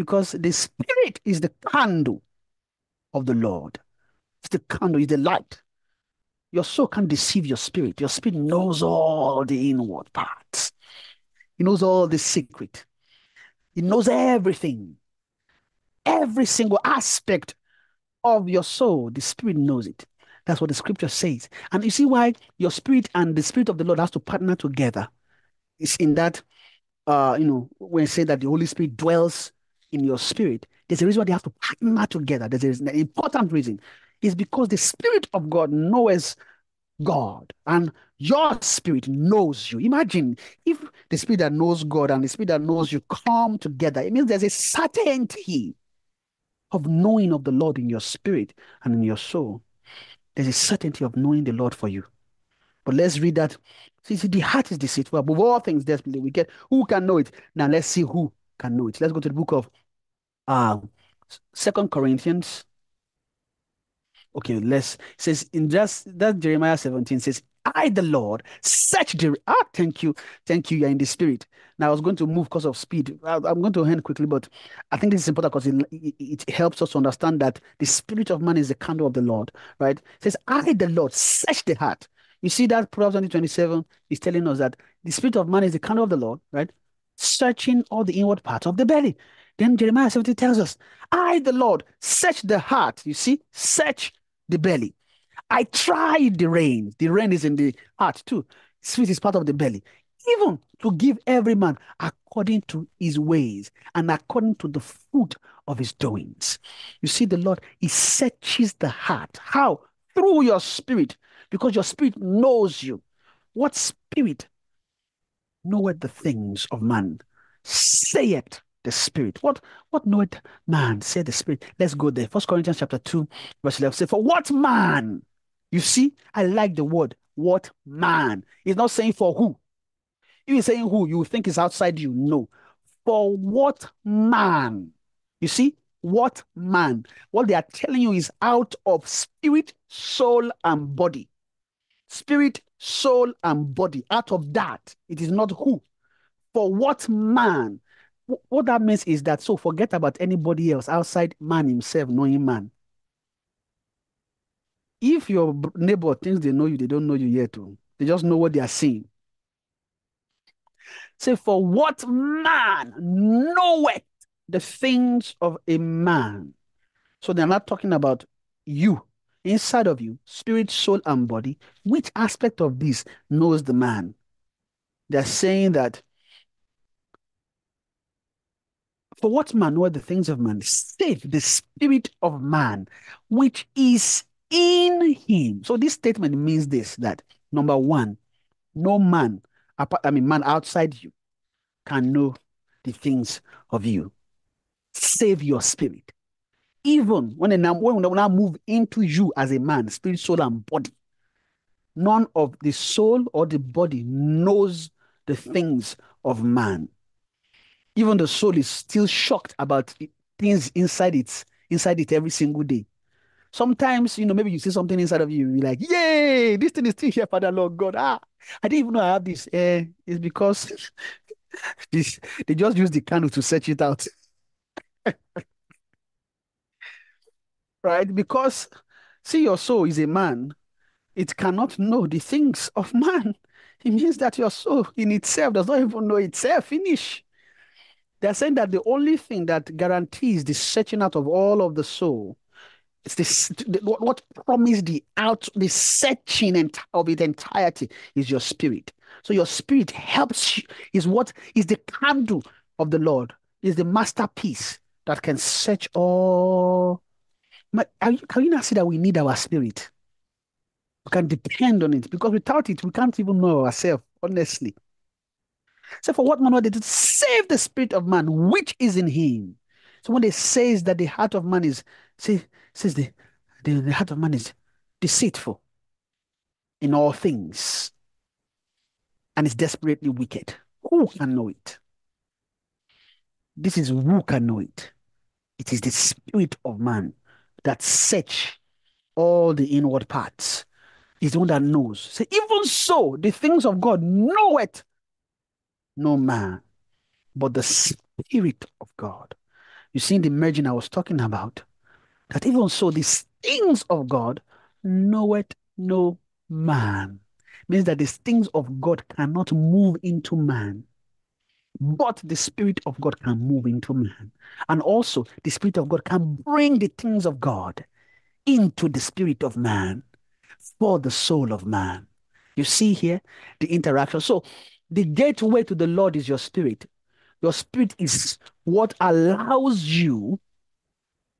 Because the spirit is the candle of the Lord. It's the candle, it's the light. Your soul can't deceive your spirit. Your spirit knows all the inward parts. He knows all the secret. He knows everything. Every single aspect of your soul, the spirit knows it. That's what the scripture says. And you see why your spirit and the spirit of the Lord has to partner together. It's in that, uh, you know, when I say that the Holy Spirit dwells in your spirit, there's a reason why they have to partner together. There's an important reason. It's because the Spirit of God knows God and your spirit knows you. Imagine if the spirit that knows God and the spirit that knows you come together, it means there's a certainty of knowing of the Lord in your spirit and in your soul. There's a certainty of knowing the Lord for you. But let's read that. See, see the heart is deceitful above all things desperately wicked. Who can know it? Now let's see who can know it. Let's go to the book of Second Corinthians Okay, let's says in just that Jeremiah 17 says, I the Lord search the ah, thank you, thank you, you're in the spirit. Now I was going to move because of speed. I, am going to end quickly, but I think this is important because it, it, it, helps us to understand that the spirit of man is the candle of the Lord, right? It says, I the Lord search the heart. You see that Proverbs 20, 27 is telling us that the spirit of man is the candle of the Lord, right? Searching all the inward parts of the belly. Then Jeremiah 17 tells us, I the Lord search the heart. You see, search the belly. I tried the reins. The rein is in the heart too. Sweet is part of the belly. even to give every man according to his ways and according to the fruit of his doings. You see, the Lord, He searches the heart. How? Through your spirit, because your spirit knows you. What spirit knoweth the things of man? Say it, the spirit. What what knoweth man? Say the spirit. Let's go there. First Corinthians chapter 2, verse 11. Say, for what man? You see, I like the word, what man. He's not saying for who. If he's saying who, you think is outside you. No. For what man? You see, what man? What they are telling you is out of spirit, soul, and body. Spirit, soul, and body. Out of that, it is not who. For what man? What that means is that so forget about anybody else outside man himself knowing man. If your neighbor thinks they know you, they don't know you yet. Too. Oh. They just know what they are seeing. Say, for what man knoweth the things of a man? So they're not talking about you, inside of you, spirit, soul, and body. Which aspect of this knows the man? They're saying that for what man know the things of man, save the spirit of man, which is in him. So this statement means this that number one, no man, I mean, man outside you can know the things of you. Save your spirit. Even when, now, when now move into you as a man, spirit, soul, and body, none of the soul or the body knows the things of man. Even the soul is still shocked about things inside it, inside it every single day. Sometimes, you know, maybe you see something inside of you, you're like, yay, this thing is still here, Father Lord God. Ah, I didn't even know I have this. Eh, it's because (laughs) this, they just use the candle to search it out. (laughs) right? Because see, your soul is a man, it cannot know the things of man. It means that your soul in itself does not even know itself. Finish. They're saying that the only thing that guarantees the searching out of all of the soul it's this what, what promised the out the searching of its entirety is your spirit. So your spirit helps you, is what is the candle of the Lord, is the masterpiece that can search all. Can you not see that we need our spirit? We can depend on it because without it, we can't even know ourselves, honestly. So, for what man did it save the spirit of man which is in him? So, when it says that the heart of man is, see, says the, the, the heart of man is deceitful in all things and is desperately wicked. Who can know it? This is who can know it. It is the spirit of man that search all the inward parts. Is the one that knows. Say, even so, the things of God know it, no man, but the spirit of God. You see the merging I was talking about that even so these things of God knoweth no man. Means that the things of God cannot move into man, but the Spirit of God can move into man. And also, the Spirit of God can bring the things of God into the spirit of man for the soul of man. You see here the interaction. So, the gateway to the Lord is your spirit. Your spirit is what allows you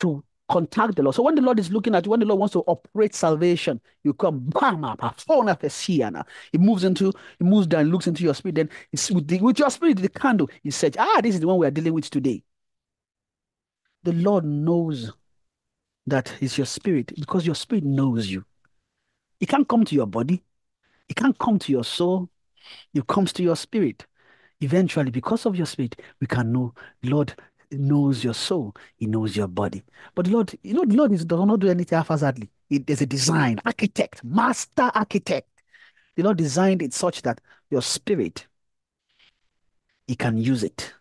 to contact the Lord. So when the Lord is looking at you, when the Lord wants to operate salvation, you come, bam, up, He moves into, he moves down, looks into your spirit. Then with, the, with your spirit, the candle, he says, ah, this is the one we are dealing with today. The Lord knows that is your spirit because your spirit knows you. It can't come to your body. It can't come to your soul. It comes to your spirit. Eventually, because of your spirit, we can know, Lord, knows your soul, He knows your body. But Lord, you know, the Lord is, does not do anything haphazardly. It, there's a design, architect, master architect. The Lord designed it such that your spirit, He can use it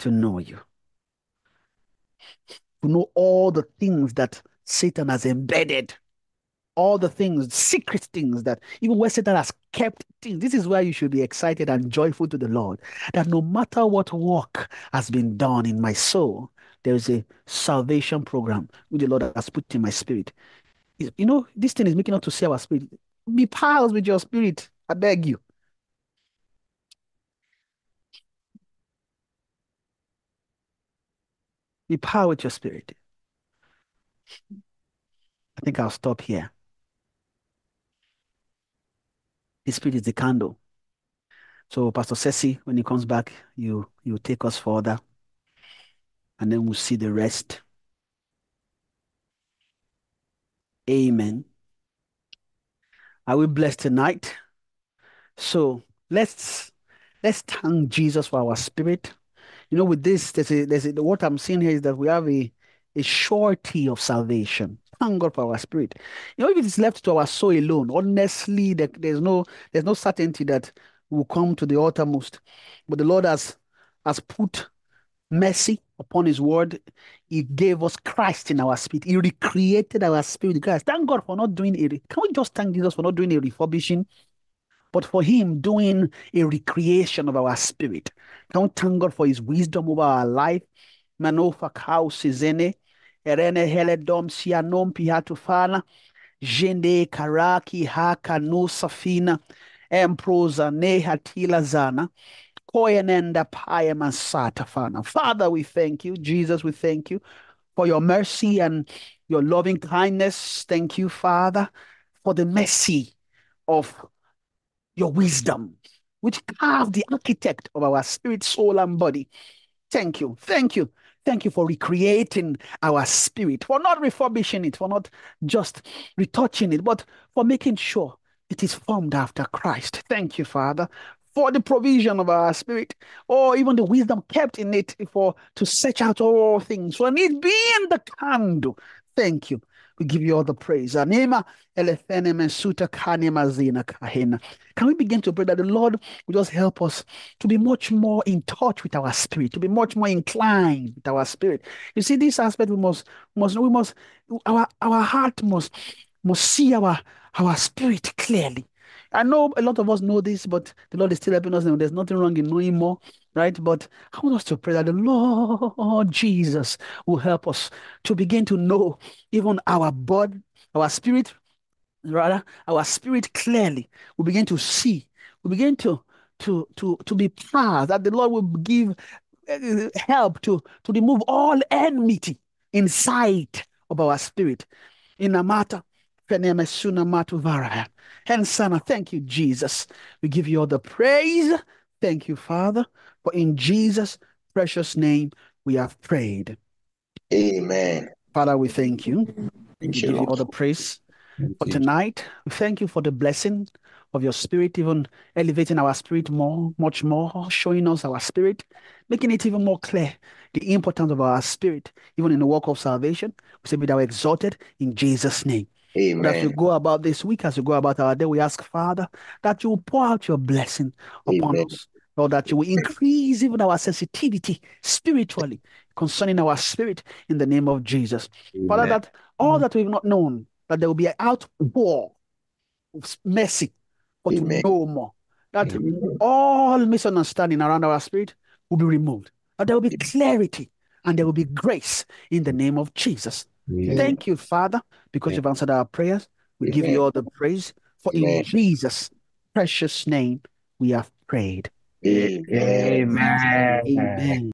to know you. To know all the things that Satan has embedded all the things, secret things that even where Satan has kept things. This is where you should be excited and joyful to the Lord that no matter what work has been done in my soul, there is a salvation program which the Lord has put in my spirit. You know, this thing is making us to see our spirit. Be pals with your spirit, I beg you. Be power with your spirit. I think I'll stop here. Spirit is the candle. So Pastor Ceci, when he comes back, you you take us further, and then we'll see the rest. Amen. Are we blessed tonight? So let's let's thank Jesus for our spirit. You know, with this, there's a there's a, what I'm seeing here is that we have a a surety of salvation. Thank God for our spirit. You know, if it is left to our soul alone, honestly, there, there's no there's no certainty that we'll come to the uttermost. But the Lord has has put mercy upon his word. He gave us Christ in our spirit. He recreated our spirit. Christ. Thank God for not doing it. Can we just thank Jesus for not doing a refurbishing? But for him doing a recreation of our spirit. Can we thank God for his wisdom over our life? Manofa kau sizene. Erene hele dom sianom pihatufana. Jende karaki haka no safina. Emproza ne hatila zana. Koyenenda paya masata fana. Father, we thank you. Jesus, we thank you for your mercy and your loving kindness. Thank you, Father, for the mercy of your wisdom, which carved the architect of our spirit, soul, and body. Thank you. Thank you. Thank you for recreating our spirit, for not refurbishing it, for not just retouching it, but for making sure it is formed after Christ. Thank you, Father, for the provision of our spirit, or even the wisdom kept in it for to search out all things. For it being the candle. Thank you. We give you all the praise. Can we begin to pray that the Lord will just help us to be much more in touch with our spirit, to be much more inclined with our spirit? You see, this aspect we must must we must our our heart must must see our our spirit clearly. I know a lot of us know this, but the Lord is still helping us. And there's nothing wrong in knowing more, right? But I want us to pray that the Lord Jesus will help us to begin to know even our body, our spirit, rather, our spirit clearly. We begin to see. We begin to to to to be proud that the Lord will give uh, help to to remove all enmity inside of our spirit in a matter and Sana, thank you, Jesus. We give you all the praise. Thank you, Father. For in Jesus' precious name we have prayed. Amen. Father, we thank you. We Thank give you all the praise for tonight. We thank you for the blessing of your spirit, even elevating our spirit more, much more, showing us our spirit, making it even more clear the importance of our spirit, even in the work of salvation. We say, Be thou exalted in Jesus' name. Amen. That Amen. go about this week, as we go about our day, we ask, Father, that you will pour out your blessing upon Amen. us. Lord, that you will increase even our sensitivity spiritually concerning our spirit in the name of Jesus. Father, that all that we've not known, that there will be an outpour of mercy, but to Amen. know more. That Amen. all misunderstanding around our spirit will be removed. That there will be clarity and there will be grace in the name of Jesus. Amen. Thank you, Father, because you've answered our prayers. We give you all the praise. For in Jesus' precious name we have prayed. Amen. Amen.